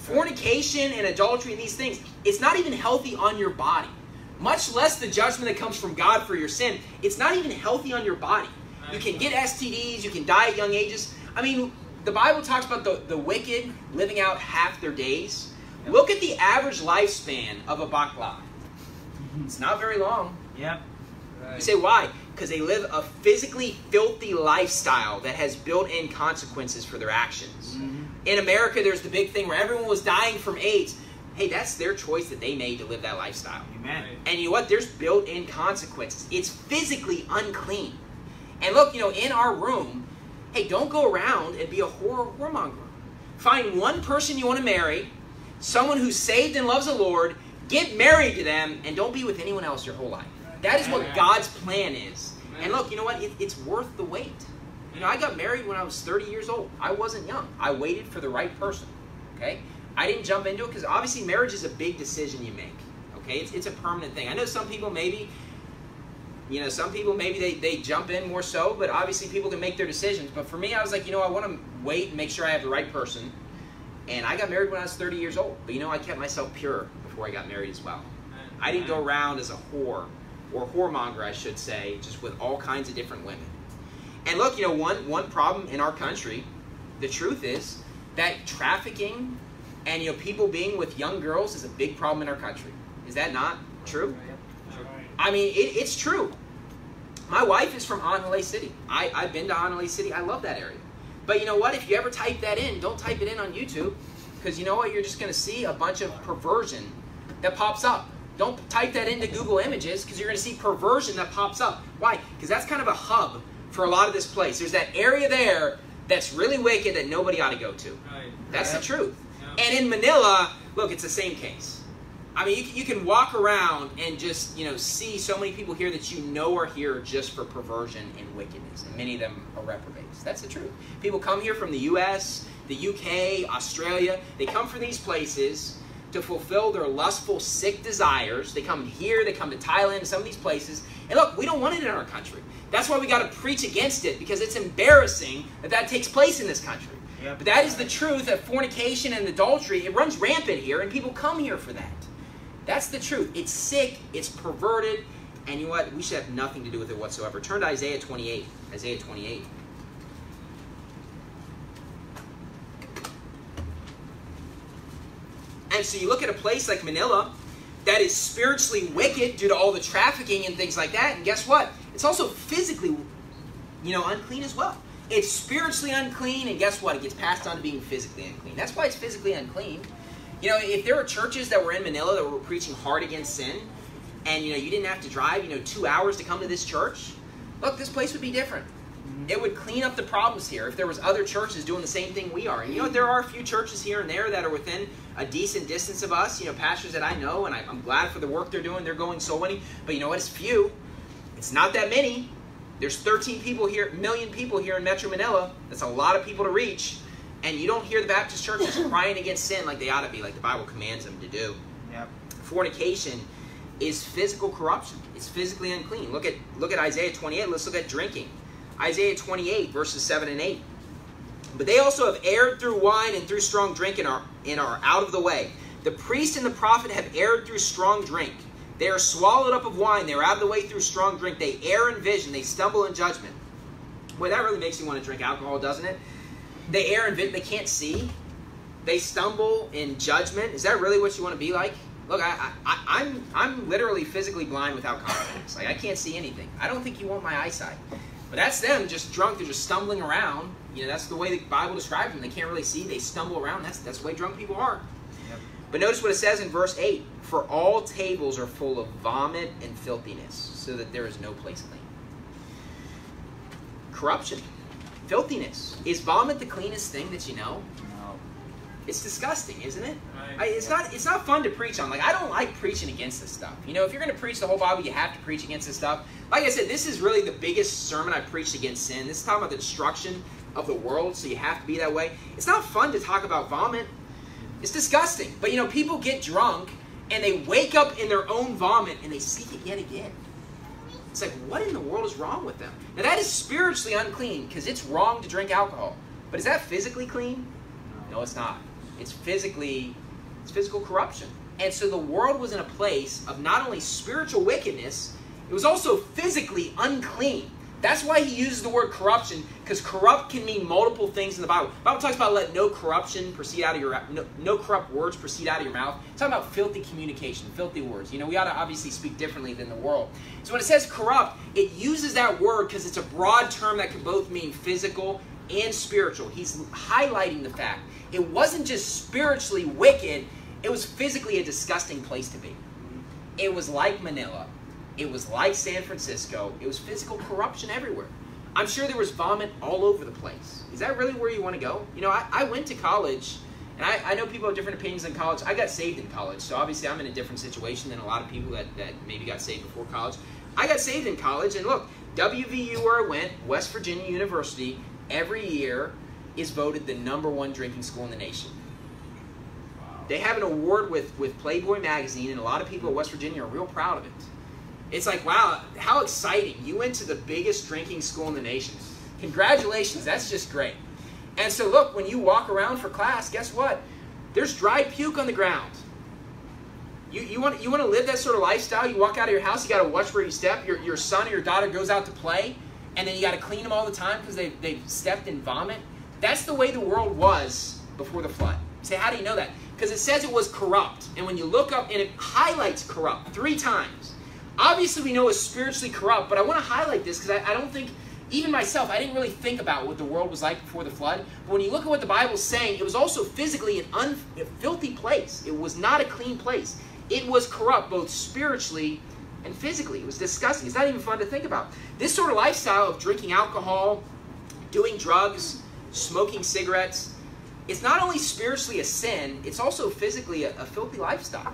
[SPEAKER 1] fornication and adultery and these things, it's not even healthy on your body. Much less the judgment that comes from God for your sin. It's not even healthy on your body. You can get STDs, you can die at young ages. I mean, the Bible talks about the, the wicked living out half their days. Look at the average lifespan of a bakla. It's not very long. Yep. Right. You say, why? Because they live a physically filthy lifestyle that has built in consequences for their actions. Mm -hmm in America, there's the big thing where everyone was dying from AIDS. Hey, that's their choice that they made to live that lifestyle. Amen. And you know what? There's built in consequences. It's physically unclean. And look, you know, in our room, hey, don't go around and be a horror whoremonger. Find one person you want to marry, someone who's saved and loves the Lord, get married to them, and don't be with anyone else your whole life. That is what God's plan is. And look, you know what? It, it's worth the wait. You know, I got married when I was 30 years old. I wasn't young. I waited for the right person, okay? I didn't jump into it because obviously marriage is a big decision you make, okay? It's, it's a permanent thing. I know some people maybe, you know, some people maybe they, they jump in more so, but obviously people can make their decisions. But for me, I was like, you know, I want to wait and make sure I have the right person. And I got married when I was 30 years old. But you know, I kept myself pure before I got married as well. I didn't go around as a whore or whoremonger, I should say, just with all kinds of different women. And look, you know, one one problem in our country, the truth is that trafficking and you know people being with young girls is a big problem in our country. Is that not true? I mean, it, it's true. My wife is from Angeles City. I, I've been to Angeles City. I love that area. But you know what? If you ever type that in, don't type it in on YouTube because you know what? You're just going to see a bunch of perversion that pops up. Don't type that into Google Images because you're going to see perversion that pops up. Why? Because that's kind of a hub for a lot of this place. There's that area there that's really wicked that nobody ought to go to. Right. That's the truth. And in Manila, look, it's the same case. I mean, you, you can walk around and just, you know, see so many people here that you know are here just for perversion and wickedness. And many of them are reprobates. That's the truth. People come here from the U.S., the U.K., Australia. They come from these places to fulfill their lustful, sick desires. They come here, they come to Thailand, some of these places. And look, we don't want it in our country. That's why we got to preach against it because it's embarrassing that that takes place in this country. Yep. But that is the truth that fornication and adultery, it runs rampant here and people come here for that. That's the truth. It's sick, it's perverted, and you know what? We should have nothing to do with it whatsoever. Turn to Isaiah 28. Isaiah 28. And so you look at a place like Manila that is spiritually wicked due to all the trafficking and things like that. And guess what? It's also physically, you know, unclean as well. It's spiritually unclean, and guess what? It gets passed on to being physically unclean. That's why it's physically unclean. You know, if there were churches that were in Manila that were preaching hard against sin, and you know, you didn't have to drive, you know, two hours to come to this church, look, this place would be different. Mm-hmm. It would clean up the problems here if there was other churches doing the same thing we are. And you know, there are a few churches here and there that are within a decent distance of us, you know, pastors that I know, and I, am glad for the work they're doing. They're going so many, but you know what? It's few. It's not that many. There's 13 people here, million people here in Metro Manila. That's a lot of people to reach. And you don't hear the Baptist churches [LAUGHS] crying against sin like they ought to be, like the Bible commands them to do. Yep. Fornication is physical corruption. It's physically unclean. Look at look at Isaiah 28. Let's look at drinking. Isaiah 28 verses 7 and 8. But they also have erred through wine and through strong drink and are, and are out of the way. The priest and the prophet have erred through strong drink. They are swallowed up of wine. They are out of the way through strong drink. They err in vision. They stumble in judgment. Boy, that really makes you want to drink alcohol, doesn't it? They err in vision. They can't see. They stumble in judgment. Is that really what you want to be like? Look, I, I, am I'm, I'm literally physically blind without contacts. Like, I can't see anything. I don't think you want my eyesight. But that's them just drunk. They're just stumbling around. You know, that's the way the Bible describes them. They can't really see. They stumble around. That's, that's the way drunk people are. But notice what it says in verse 8 For all tables are full of vomit and filthiness, so that there is no place clean. Corruption, filthiness. Is vomit the cleanest thing that you know? It's disgusting, isn't it? Right. I, it's not. It's not fun to preach on. Like I don't like preaching against this stuff. You know, if you're going to preach the whole Bible, you have to preach against this stuff. Like I said, this is really the biggest sermon I preached against sin. This is talking about the destruction of the world, so you have to be that way. It's not fun to talk about vomit. It's disgusting. But you know, people get drunk and they wake up in their own vomit and they seek it yet again. It's like, what in the world is wrong with them? Now that is spiritually unclean because it's wrong to drink alcohol. But is that physically clean? No, it's not. It's physically, it's physical corruption. And so the world was in a place of not only spiritual wickedness, it was also physically unclean. That's why he uses the word corruption, because corrupt can mean multiple things in the Bible. The Bible talks about let no corruption proceed out of your no, no corrupt words proceed out of your mouth. It's talking about filthy communication, filthy words. You know, we ought to obviously speak differently than the world. So when it says corrupt, it uses that word because it's a broad term that can both mean physical and spiritual. He's highlighting the fact it wasn't just spiritually wicked, it was physically a disgusting place to be. It was like Manila. It was like San Francisco. It was physical corruption everywhere. I'm sure there was vomit all over the place. Is that really where you want to go? You know, I, I went to college, and I, I know people have different opinions in college. I got saved in college, so obviously I'm in a different situation than a lot of people that, that maybe got saved before college. I got saved in college, and look, WVU where I went, West Virginia University, every year is voted the number one drinking school in the nation. They have an award with, with Playboy magazine, and a lot of people in West Virginia are real proud of it. It's like, wow, how exciting. You went to the biggest drinking school in the nation. Congratulations, that's just great. And so look, when you walk around for class, guess what? There's dried puke on the ground. You, you, want, you want to live that sort of lifestyle? You walk out of your house, you got to watch where you step. Your, your son or your daughter goes out to play, and then you got to clean them all the time because they, they've stepped in vomit. That's the way the world was before the flood. You say, how do you know that? Because it says it was corrupt. And when you look up, and it highlights corrupt three times. Obviously, we know it's spiritually corrupt, but I want to highlight this because I, I don't think even myself, I didn't really think about what the world was like before the flood. But when you look at what the Bible's saying, it was also physically an un, a filthy place. It was not a clean place. It was corrupt, both spiritually and physically. It was disgusting. It's not even fun to think about. This sort of lifestyle of drinking alcohol, doing drugs, smoking cigarettes, it's not only spiritually a sin, it's also physically a, a filthy lifestyle.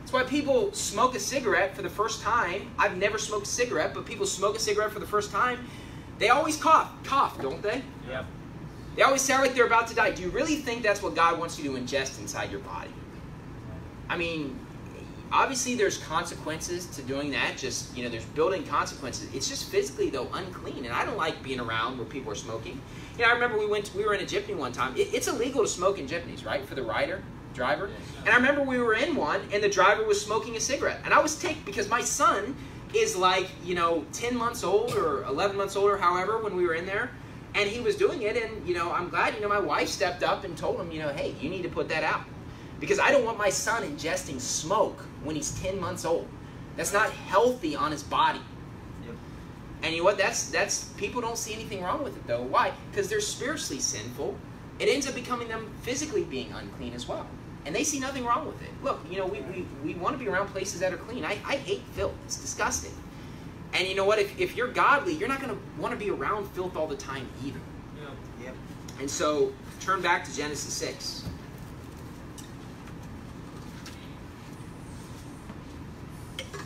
[SPEAKER 1] That's why people smoke a cigarette for the first time. I've never smoked a cigarette, but people smoke a cigarette for the first time. They always cough, cough, don't they? Yeah. They always sound like they're about to die. Do you really think that's what God wants you to ingest inside your body? I mean, obviously there's consequences to doing that just you know there's building consequences it's just physically though unclean and i don't like being around where people are smoking you know i remember we went to, we were in a jeepney one time it, it's illegal to smoke in jeepneys right for the rider driver and i remember we were in one and the driver was smoking a cigarette and i was ticked because my son is like you know 10 months old or 11 months old or however when we were in there and he was doing it and you know i'm glad you know my wife stepped up and told him you know hey you need to put that out because I don't want my son ingesting smoke when he's 10 months old. That's not healthy on his body. Yep. And you know what? That's that's people don't see anything wrong with it though. Why? Because they're spiritually sinful. It ends up becoming them physically being unclean as well. And they see nothing wrong with it. Look, you know, we, we, we want to be around places that are clean. I, I hate filth. It's disgusting. And you know what? If, if you're godly, you're not going to want to be around filth all the time either. Yep. Yep. And so turn back to Genesis 6.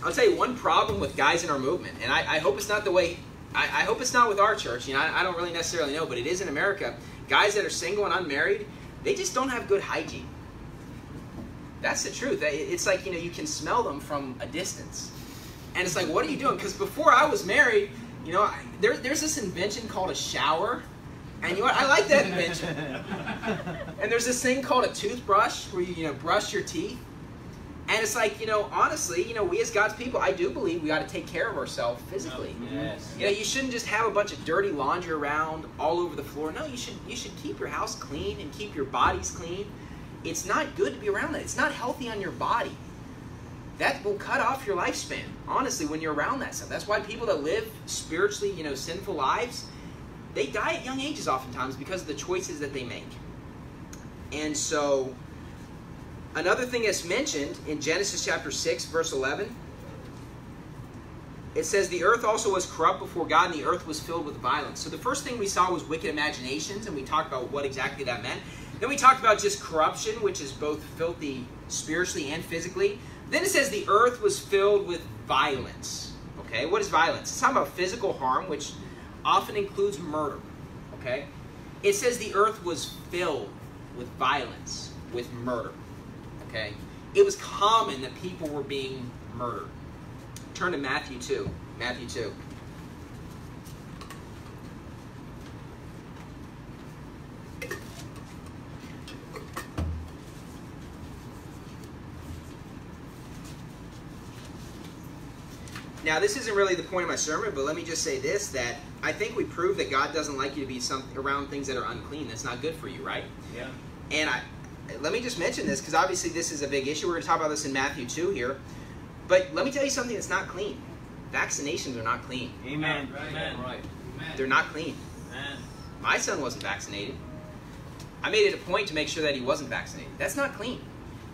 [SPEAKER 1] I'll tell you one problem with guys in our movement, and I, I hope it's not the way, I, I, hope it's not with our church. You know, I, I don't really necessarily know, but it is in America. Guys that are single and unmarried, they just don't have good hygiene. That's the truth. It's like, you know, you can smell them from a distance. And it's like, what are you doing? Because before I was married, you know, I, there, there's this invention called a shower. And you know I like that invention. [LAUGHS] and there's this thing called a toothbrush where you, you know, brush your teeth. And it's like, you know, honestly, you know, we as God's people, I do believe we got to take care of ourselves physically. Yes. You know, you shouldn't just have a bunch of dirty laundry around all over the floor. No, you should you should keep your house clean and keep your bodies clean. It's not good to be around that. It's not healthy on your body. That will cut off your lifespan, honestly, when you're around that stuff. That's why people that live spiritually, you know, sinful lives, they die at young ages oftentimes because of the choices that they make. And so Another thing that's mentioned in Genesis chapter 6, verse 11, it says, The earth also was corrupt before God, and the earth was filled with violence. So the first thing we saw was wicked imaginations, and we talked about what exactly that meant. Then we talked about just corruption, which is both filthy spiritually and physically. Then it says the earth was filled with violence. Okay, what is violence? It's talking about physical harm, which often includes murder. Okay, it says the earth was filled with violence, with murder okay, it was common that people were being murdered. Turn to Matthew 2. Matthew 2. Now, this isn't really the point of my sermon, but let me just say this: that I think we prove that God doesn't like you to be some, around things that are unclean. That's not good for you, right? Yeah. And I, let me just mention this because obviously this is a big issue. We're going to talk about this in Matthew 2 here. But let me tell you something that's not clean. Vaccinations are not clean. Amen. Amen. They're not clean. Amen. My son wasn't vaccinated. I made it a point to make sure that he wasn't vaccinated. That's not clean.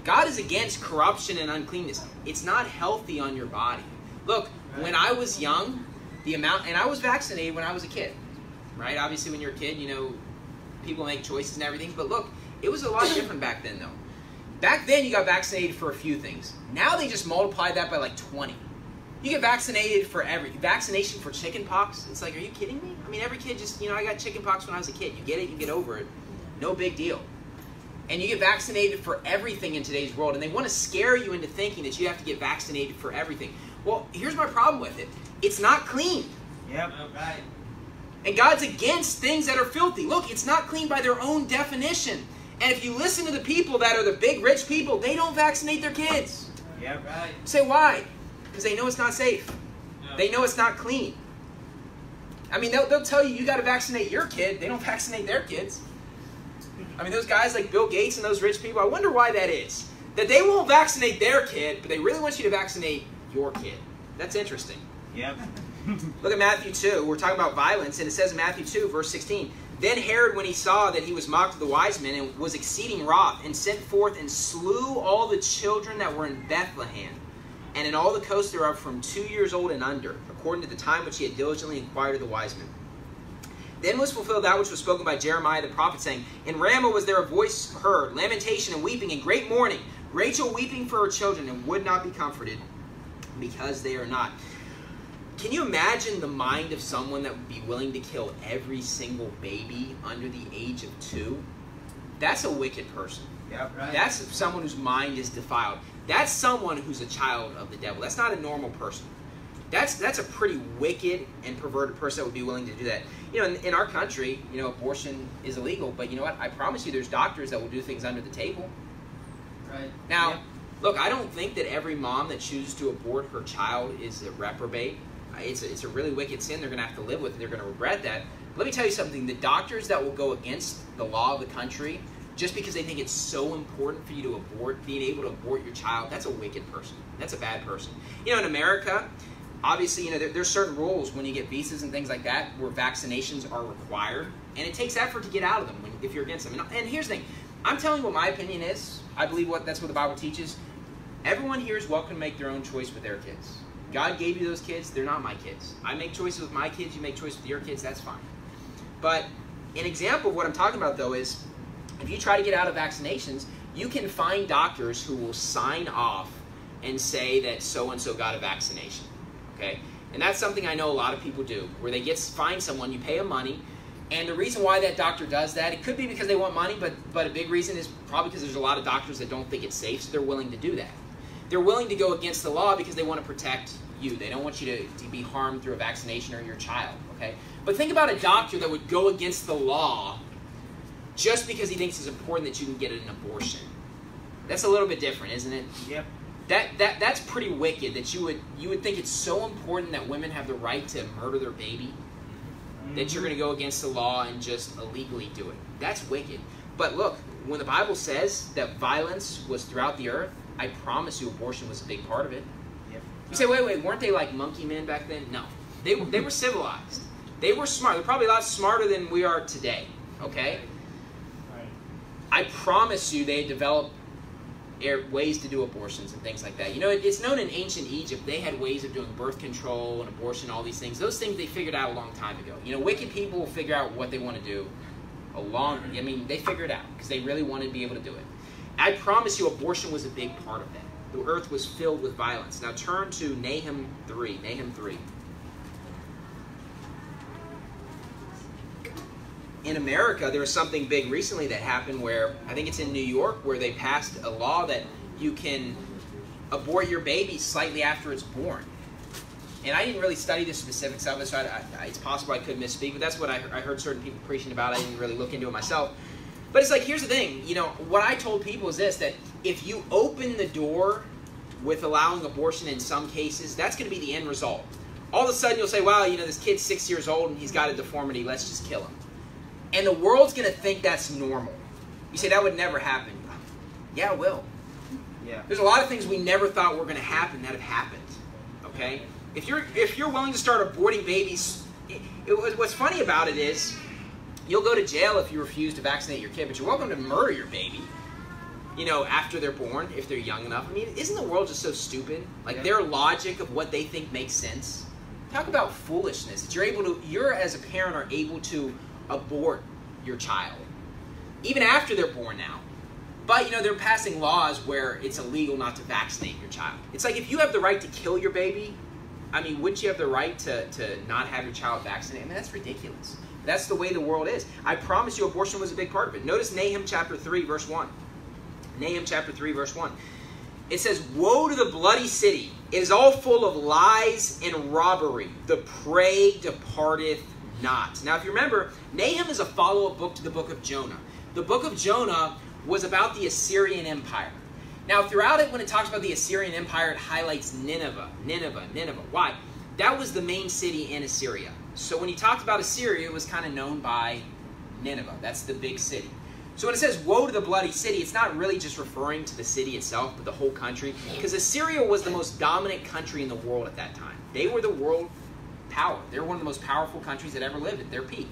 [SPEAKER 1] God is against corruption and uncleanness. It's not healthy on your body. Look, when I was young, the amount, and I was vaccinated when I was a kid, right? Obviously, when you're a kid, you know, people make choices and everything. But look, it was a lot different back then, though. Back then, you got vaccinated for a few things. Now they just multiplied that by like 20. You get vaccinated for every vaccination for chickenpox. It's like, are you kidding me? I mean, every kid just, you know, I got chickenpox when I was a kid. You get it, you get over it. No big deal. And you get vaccinated for everything in today's world, and they want to scare you into thinking that you have to get vaccinated for everything. Well, here's my problem with it it's not clean. Yep, right. And God's against things that are filthy. Look, it's not clean by their own definition. And if you listen to the people that are the big rich people, they don't vaccinate their kids. Yeah, right. say why? Because they know it's not safe. No. They know it's not clean. I mean, they'll, they'll tell you you got to vaccinate your kid. They don't [LAUGHS] vaccinate their kids. I mean, those guys like Bill Gates and those rich people, I wonder why that is. That they won't vaccinate their kid, but they really want you to vaccinate your kid. That's interesting. Yep. Look at Matthew 2. We're talking about violence, and it says in Matthew 2, verse 16 then Herod, when he saw that he was mocked of the wise men, and was exceeding wroth, and sent forth and slew all the children that were in Bethlehem, and in all the coasts thereof from two years old and under, according to the time which he had diligently inquired of the wise men. Then was fulfilled that which was spoken by Jeremiah the prophet, saying, In Ramah was there a voice heard, lamentation and weeping, and great mourning, Rachel weeping for her children, and would not be comforted, because they are not. Can you imagine the mind of someone that would be willing to kill every single baby under the age of two? That's a wicked person. Yep, right. That's someone whose mind is defiled. That's someone who's a child of the devil. That's not a normal person. That's that's a pretty wicked and perverted person that would be willing to do that. You know, in, in our country, you know, abortion is illegal, but you know what? I promise you, there's doctors that will do things under the table. Right. Now, yep. look, I don't think that every mom that chooses to abort her child is a reprobate it's a, it's a really wicked sin. They're going to have to live with it. They're going to regret that. Let me tell you something. The doctors that will go against the law of the country just because they think it's so important for you to abort, being able to abort your child, that's a wicked person. That's a bad person. You know, in America, obviously, you know, there, there's certain rules when you get visas and things like that where vaccinations are required, and it takes effort to get out of them when, if you're against them. And, and here's the thing. I'm telling you what my opinion is. I believe what that's what the Bible teaches. Everyone here is welcome to make their own choice with their kids. God gave you those kids. They're not my kids. I make choices with my kids. You make choices with your kids. That's fine. But an example of what I'm talking about, though, is if you try to get out of vaccinations, you can find doctors who will sign off and say that so and so got a vaccination. Okay? And that's something I know a lot of people do, where they get find someone, you pay them money, and the reason why that doctor does that, it could be because they want money, but but a big reason is probably because there's a lot of doctors that don't think it's safe, so they're willing to do that they're willing to go against the law because they want to protect you. They don't want you to, to be harmed through a vaccination or your child, okay? But think about a doctor that would go against the law just because he thinks it's important that you can get an abortion. That's a little bit different, isn't it? Yep. That, that, that's pretty wicked that you would, you would think it's so important that women have the right to murder their baby that you're mm-hmm. going to go against the law and just illegally do it. That's wicked. But look, when the Bible says that violence was throughout the earth, I promise you abortion was a big part of it. Yep. You say, wait, wait, weren't they like monkey men back then? No. They, they were civilized. They were smart. They're probably a lot smarter than we are today, okay? Right. I promise you they developed ways to do abortions and things like that. You know, it, it's known in ancient Egypt they had ways of doing birth control and abortion, all these things. Those things they figured out a long time ago. You know, wicked people will figure out what they want to do a long, I mean, they figured it out because they really want to be able to do it. I promise you, abortion was a big part of that. The earth was filled with violence. Now turn to Nahum 3. Nahum 3. In America, there was something big recently that happened where, I think it's in New York, where they passed a law that you can abort your baby slightly after it's born. And I didn't really study the specifics of it, so I, I, it's possible I could misspeak, but that's what I, I heard certain people preaching about. I didn't really look into it myself. But it's like, here's the thing. You know, what I told people is this, that if you open the door with allowing abortion in some cases, that's going to be the end result. All of a sudden you'll say, wow, you know, this kid's six years old and he's got a deformity. Let's just kill him. And the world's going to think that's normal. You say, that would never happen. Yeah, it will. Yeah. There's a lot of things we never thought were going to happen that have happened. Okay? If you're, if you're willing to start aborting babies, it, it, what's funny about it is You'll go to jail if you refuse to vaccinate your kid, but you're welcome to murder your baby. You know, after they're born, if they're young enough. I mean, isn't the world just so stupid? Like yeah. their logic of what they think makes sense. Talk about foolishness. That you're able to, you're as a parent are able to abort your child, even after they're born now. But you know, they're passing laws where it's illegal not to vaccinate your child. It's like if you have the right to kill your baby, I mean, wouldn't you have the right to, to not have your child vaccinated? I mean, that's ridiculous. That's the way the world is. I promise you abortion was a big part of it. Notice Nahum chapter 3, verse 1. Nahum chapter 3, verse 1. It says, Woe to the bloody city! It is all full of lies and robbery. The prey departeth not. Now, if you remember, Nahum is a follow up book to the book of Jonah. The book of Jonah was about the Assyrian Empire. Now, throughout it, when it talks about the Assyrian Empire, it highlights Nineveh, Nineveh, Nineveh. Why? That was the main city in Assyria. So when he talked about Assyria, it was kind of known by Nineveh. That's the big city. So when it says, woe to the bloody city, it's not really just referring to the city itself, but the whole country. Because Assyria was the most dominant country in the world at that time. They were the world power. they were one of the most powerful countries that ever lived at their peak.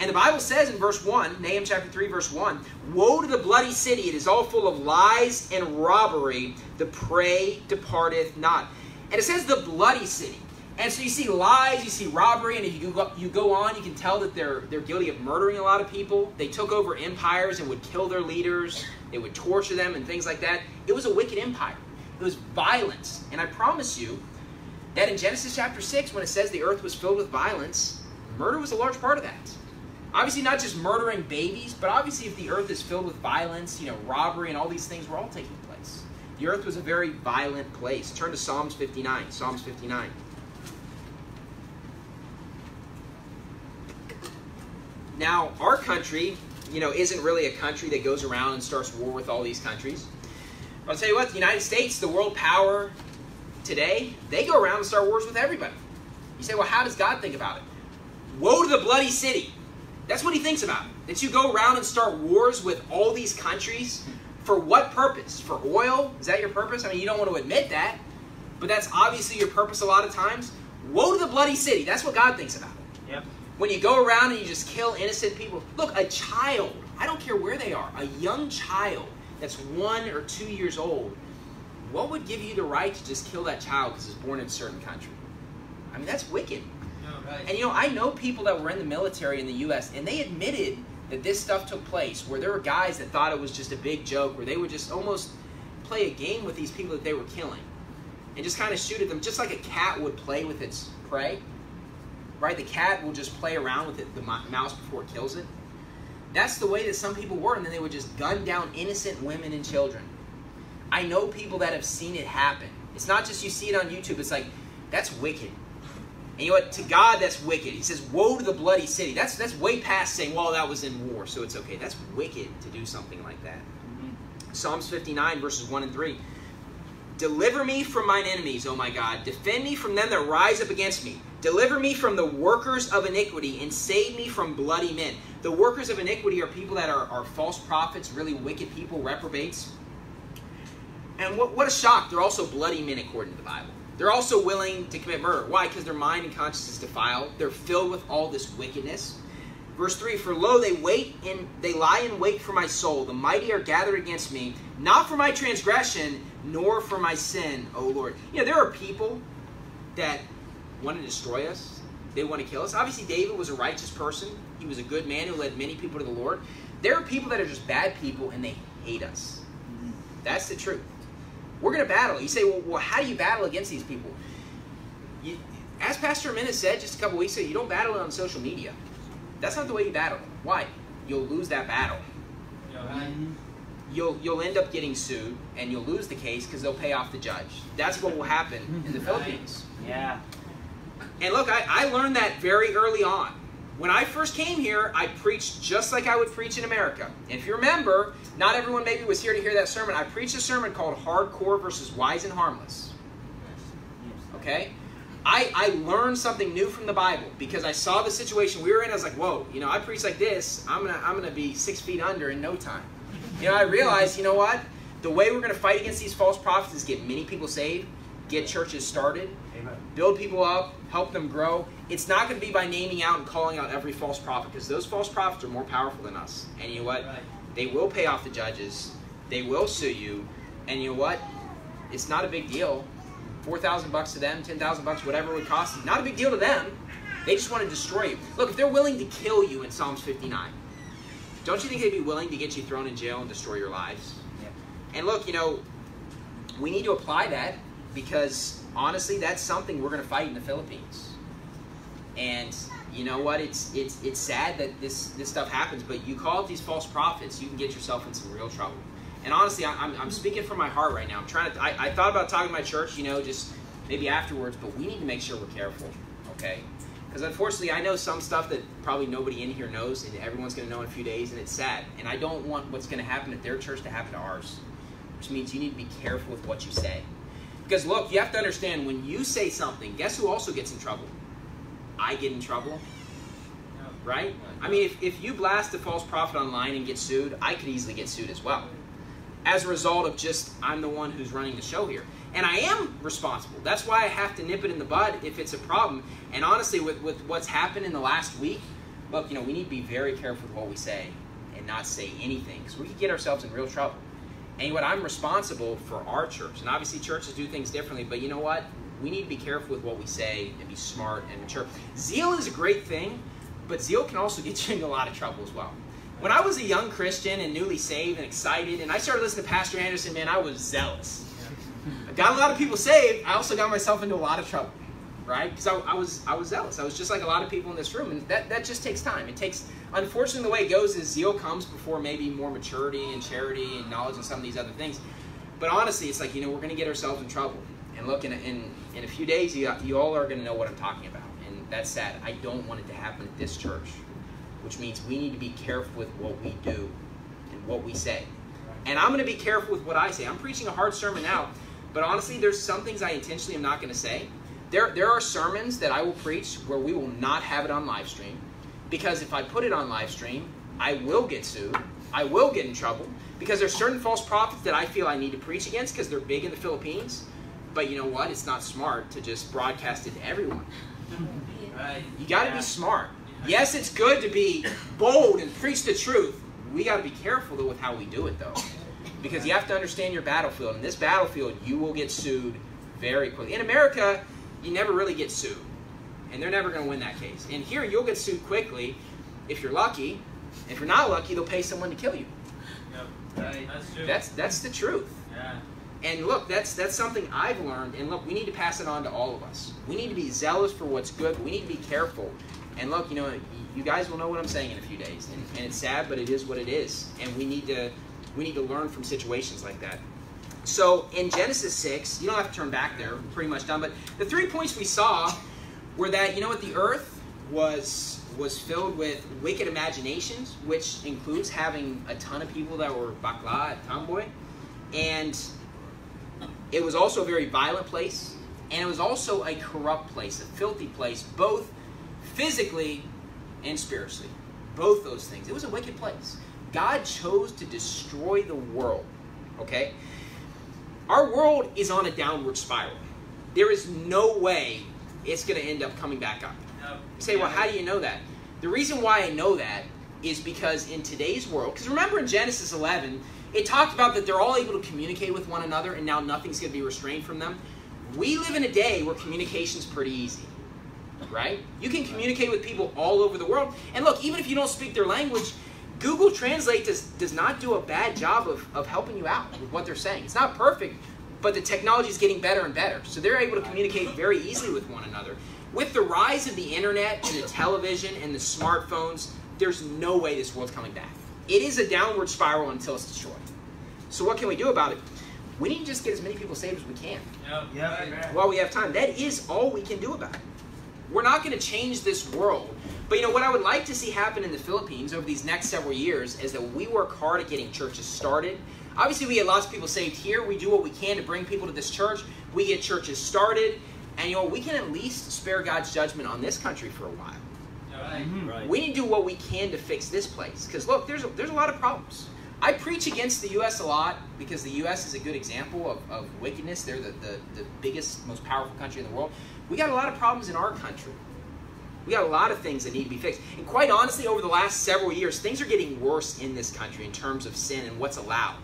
[SPEAKER 1] And the Bible says in verse 1, Nahum chapter 3, verse 1, Woe to the bloody city, it is all full of lies and robbery, the prey departeth not. And it says the bloody city. And so you see lies, you see robbery, and if you go, you go on, you can tell that they're, they're guilty of murdering a lot of people. They took over empires and would kill their leaders, they would torture them, and things like that. It was a wicked empire, it was violence. And I promise you that in Genesis chapter 6, when it says the earth was filled with violence, murder was a large part of that. Obviously, not just murdering babies, but obviously, if the earth is filled with violence, you know, robbery and all these things were all taking place. The earth was a very violent place. Turn to Psalms 59. Psalms 59. Now, our country, you know, isn't really a country that goes around and starts war with all these countries. I'll tell you what, the United States, the world power today, they go around and start wars with everybody. You say, well, how does God think about it? Woe to the bloody city. That's what he thinks about. That you go around and start wars with all these countries for what purpose? For oil? Is that your purpose? I mean, you don't want to admit that, but that's obviously your purpose a lot of times. Woe to the bloody city. That's what God thinks about. When you go around and you just kill innocent people, look, a child, I don't care where they are, a young child that's one or two years old, what would give you the right to just kill that child because it's born in a certain country? I mean, that's wicked. right. And you know, I know people that were in the military in the U.S. and they admitted that this stuff took place, where there were guys that thought it was just a big joke, where they would just almost play a game with these people that they were killing, and just kind of shoot at them, just like a cat would play with its prey right? The cat will just play around with it, the mouse before it kills it. That's the way that some people were, and then they would just gun down innocent women and children. I know people that have seen it happen. It's not just you see it on YouTube, it's like, that's wicked. And you know what? To God, that's wicked. He says, Woe to the bloody city. That's, that's way past saying, Well, that was in war, so it's okay. That's wicked to do something like that. Mm -hmm. Psalms 59, verses 1 and 3. Deliver me from mine enemies, O my God. Defend me from them that rise up against me. Deliver me from the workers of iniquity and save me from bloody men. The workers of iniquity are people that are, are false prophets, really wicked people, reprobates. And what, what a shock. They're also bloody men according to the Bible. They're also willing to commit murder. Why? Because their mind and conscience is defiled. They're filled with all this wickedness. Verse 3 For lo, they wait and they lie in wait for my soul. The mighty are gathered against me, not for my transgression nor for my sin, O Lord. You know, there are people that want to destroy us. They want to kill us. Obviously, David was a righteous person. He was a good man who led many people to the Lord. There are people that are just bad people and they hate us. That's the truth. We're going to battle. You say, well, well, how do you battle against these people? You, as Pastor Menes said just a couple weeks ago, you don't battle it on social media. That's not the way you battle. Why? You'll lose that battle you'll you'll end up getting sued and you'll lose the case because they'll pay off the judge. That's what will happen in the Philippines. Yeah. And look, I, I learned that very early on. When I first came here, I preached just like I would preach in America. And if you remember, not everyone maybe was here to hear that sermon. I preached a sermon called Hardcore versus Wise and Harmless. Okay? I, I learned something new from the Bible because I saw the situation we were in. I was like, whoa, you know, I preach like this, I'm gonna I'm gonna be six feet under in no time.
[SPEAKER 2] You know, I realized,
[SPEAKER 1] you know what? The way we're going to fight against these false prophets is get many people saved, get churches started, Amen. build people up, help them grow. It's not going to be by naming out and calling out every false prophet because those false prophets are more powerful than us. And you know what? Right. They will pay off the judges. They will sue you. And you know what? It's not a big deal. 4,000 bucks to them, 10,000 bucks, whatever it would cost. Not a big deal to them. They just want to destroy you. Look, if they're willing to kill you in Psalms 59, don't you think they'd be willing to get you thrown in jail and destroy your lives? Yeah. And look, you know, we need to apply that because honestly, that's something we're going to fight in the Philippines. And you know what? It's it's it's sad that this this stuff happens, but you call these false prophets, you can get yourself in some real trouble. And honestly, I, am I'm, I'm speaking from my heart right now. I'm trying to. I, I thought about talking to my church, you know, just maybe afterwards, but we need to make sure we're careful. Okay. Because unfortunately, I know some stuff that probably nobody in here knows, and everyone's going to know in a few days, and it's sad. And I don't want what's going to happen at their church to happen to ours, which means you need to be careful with what you say. Because look, you have to understand when you say something, guess who also gets in trouble? I get in trouble. Right? I mean, if, if you blast a false prophet online and get sued, I could easily get sued as well. As a result of just, I'm the one who's running the show here. And I am responsible. That's why I have to nip it in the bud if it's a problem. And honestly, with, with what's happened in the last week, look, you know, we need to be very careful with what we say and not say anything because we could get ourselves in real trouble. And you know what? I'm responsible for our church. And obviously, churches do things differently, but you know what? We need to be careful with what we say and be smart and mature. Zeal is a great thing, but zeal can also [LAUGHS] get you in a lot of trouble as well. When I was a young Christian and newly saved and excited, and I started listening to Pastor Anderson, man, I was zealous got a lot of people saved. I also got myself into a lot of trouble, right? Because I, I, was I was zealous. I was just like a lot of people in this room, and that that just takes time. It takes unfortunately the way it goes is zeal comes before maybe more maturity and charity and knowledge and some of these other things. But honestly, it's like you know we're gonna get ourselves in trouble. And look, in a, in, in a few days, you you all are gonna know what I'm talking about, and that's sad. I don't want it to happen at this church, which means we need to be careful with what we do and what we say. And I'm going to be careful with what I say. I'm preaching a hard sermon now, but honestly, there's some things I intentionally am not going to say. There, there are sermons that I will preach where we will not have it on live stream because if I put it on live stream, I will get sued. I will get in trouble because there's certain false prophets that I feel I need to preach against because they're big in the Philippines. But you know what? It's not smart to just broadcast it to everyone. Right. You got to yeah. be smart. Yes, it's good to be bold and preach the truth. We got to be careful though with how we do it though because you have to understand your battlefield. In this battlefield, you will get sued very quickly. In America, you never really get sued, and they're never going to win that case. And here, you'll get sued quickly if you're lucky. If you're not lucky, they'll pay someone to kill you. Right? That's true. That's that's the truth. Yeah. And look, that's that's something I've learned. And look, we need to pass it on to all of us. We need to be zealous for what's good. we need to be careful. And look, you know, you guys will know what I'm saying in a few days. And, and it's sad, but it is what it is. And we need to we need to learn from situations like that. So in Genesis 6, you don't have to turn back there, we're pretty much done, but the three points we saw were that, you know what, the earth was was filled with wicked imaginations, which includes having a ton of people that were bakla, tomboy, and it was also a very violent place, and it was also a corrupt place, a filthy place, both physically and spiritually. Both those things. It was a wicked place. God chose to destroy the world. Okay? Our world is on a downward spiral. There is no way it's going to end up coming back up. You say, well, how do you know that? The reason why I know that is because in today's world, because remember in Genesis 11, it talked about that they're all able to communicate with one another and now nothing's going to be restrained from them. We live in a day where communication's pretty easy, right? You can communicate with people all over the world. And look, even if you don't speak their language, Google Translate does, does not do a bad job of, of helping you out with what they're saying. It's not perfect, but the technology is getting better and better. So they're able to communicate very easily with one another. With the rise of the internet and the television and the smartphones, there's no way this world's coming back. It is a downward spiral until it's destroyed. So what can we do about it? We need to just get as many people saved as we can. Yep. Yep. While we have time. That is all we can do about it. We're not going to change this world but you know what I would like to see happen in the Philippines over these next several years is that we work hard at getting churches started. Obviously, we get lots of people saved here. We do what we can to bring people to this church. We get churches started, and you know we can at least spare God's judgment on this country for a while. Right. Mm-hmm. We need to do what we can to fix this place because look, there's a, there's a lot of problems. I preach against the U.S. a lot because the U.S. is a good example of, of wickedness. They're the, the, the biggest, most powerful country in the world. We got a lot of problems in our country. We got a lot of things that need to be fixed. And quite honestly, over the last several years, things are getting worse in this country in terms of sin and what's allowed.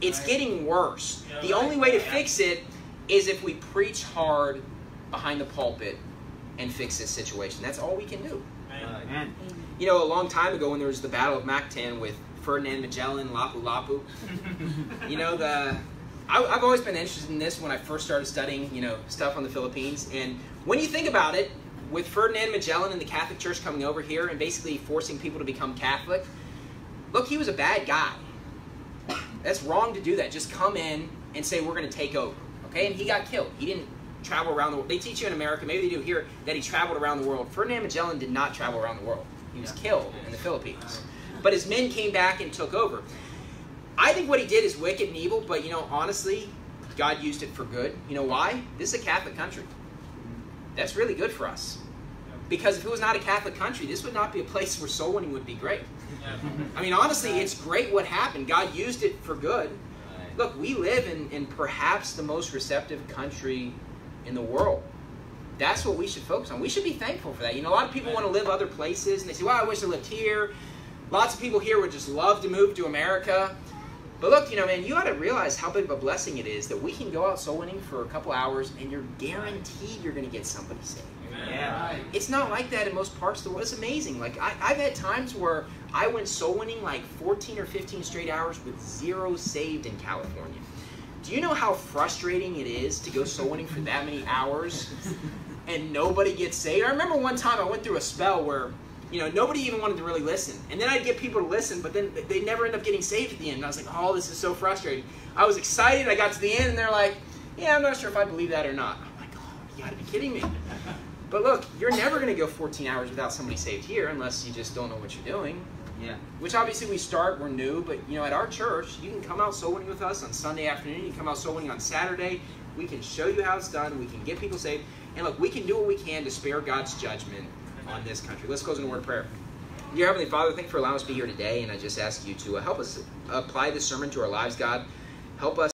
[SPEAKER 1] It's right. getting worse. the right. only way to yeah. fix it is if we preach hard behind the pulpit and fix this situation. That's all we can do. Uh, you know, a long time ago when there was the Battle of Mactan with Ferdinand Magellan, Lapu Lapu, [LAUGHS] you know, the I, have always been interested in this when I first started studying, you know, stuff on the Philippines. And when you think about it, with Ferdinand Magellan and the Catholic Church coming over here and basically forcing people to become Catholic, look, he was a bad guy. That's wrong to do that. Just come in and say, we're going to take over. Okay? And he got killed. He didn't travel around the world. They teach you in America, maybe they do here, that he traveled around the world. Ferdinand Magellan did not travel around the world. He was killed in the Philippines. But his men came back and took over. I think what he did is wicked and evil, but you know, honestly, God used it for good. You know why? This is a Catholic country. That's really good for us. Because if it was not a Catholic country, this would not be a place where soul winning would be great. I mean, honestly, it's great what happened. God used it for good. Look, we live in, in perhaps the most receptive country in the world. That's what we should focus on. We should be thankful for that. You know, a lot of people want to live other places and they say, well, I wish I lived here. Lots of people here would just love to move to America. But look, you know, man, you ought to realize how big of a blessing it is that we can go out soul winning for a couple hours and you're guaranteed you're going to get somebody saved. Yeah. Right. It's not like that in most parts of the world. It's amazing. Like, I, have had times where I went soul winning like 14 or 15 straight hours with zero saved in California. Do you know how frustrating it is to go soul winning for that many hours [LAUGHS] and nobody gets saved? I remember one time I went through a spell where you know, nobody even wanted to really listen. And then I'd get people to listen, but then they never end up getting saved at the end. And I was like, oh, this is so frustrating. I was excited. I got to the end, and they're like, yeah, I'm not sure if I believe that or not. I'm like, oh, you got to be kidding me. [LAUGHS] But look, you're never going to go 14 hours without somebody saved here unless you just don't know what you're doing. Yeah. Which obviously we start, we're new, but you know, at our church, you can come out soul winning with us on Sunday afternoon, you can come out soul winning on Saturday. We can show you how it's done, we can get people saved. And look, we can do what we can to spare God's judgment on this country. Let's close in a word of prayer. Dear Heavenly Father, thank you for allowing us to be here today, and I just ask you to uh, help us apply this sermon to our lives, God. Help us.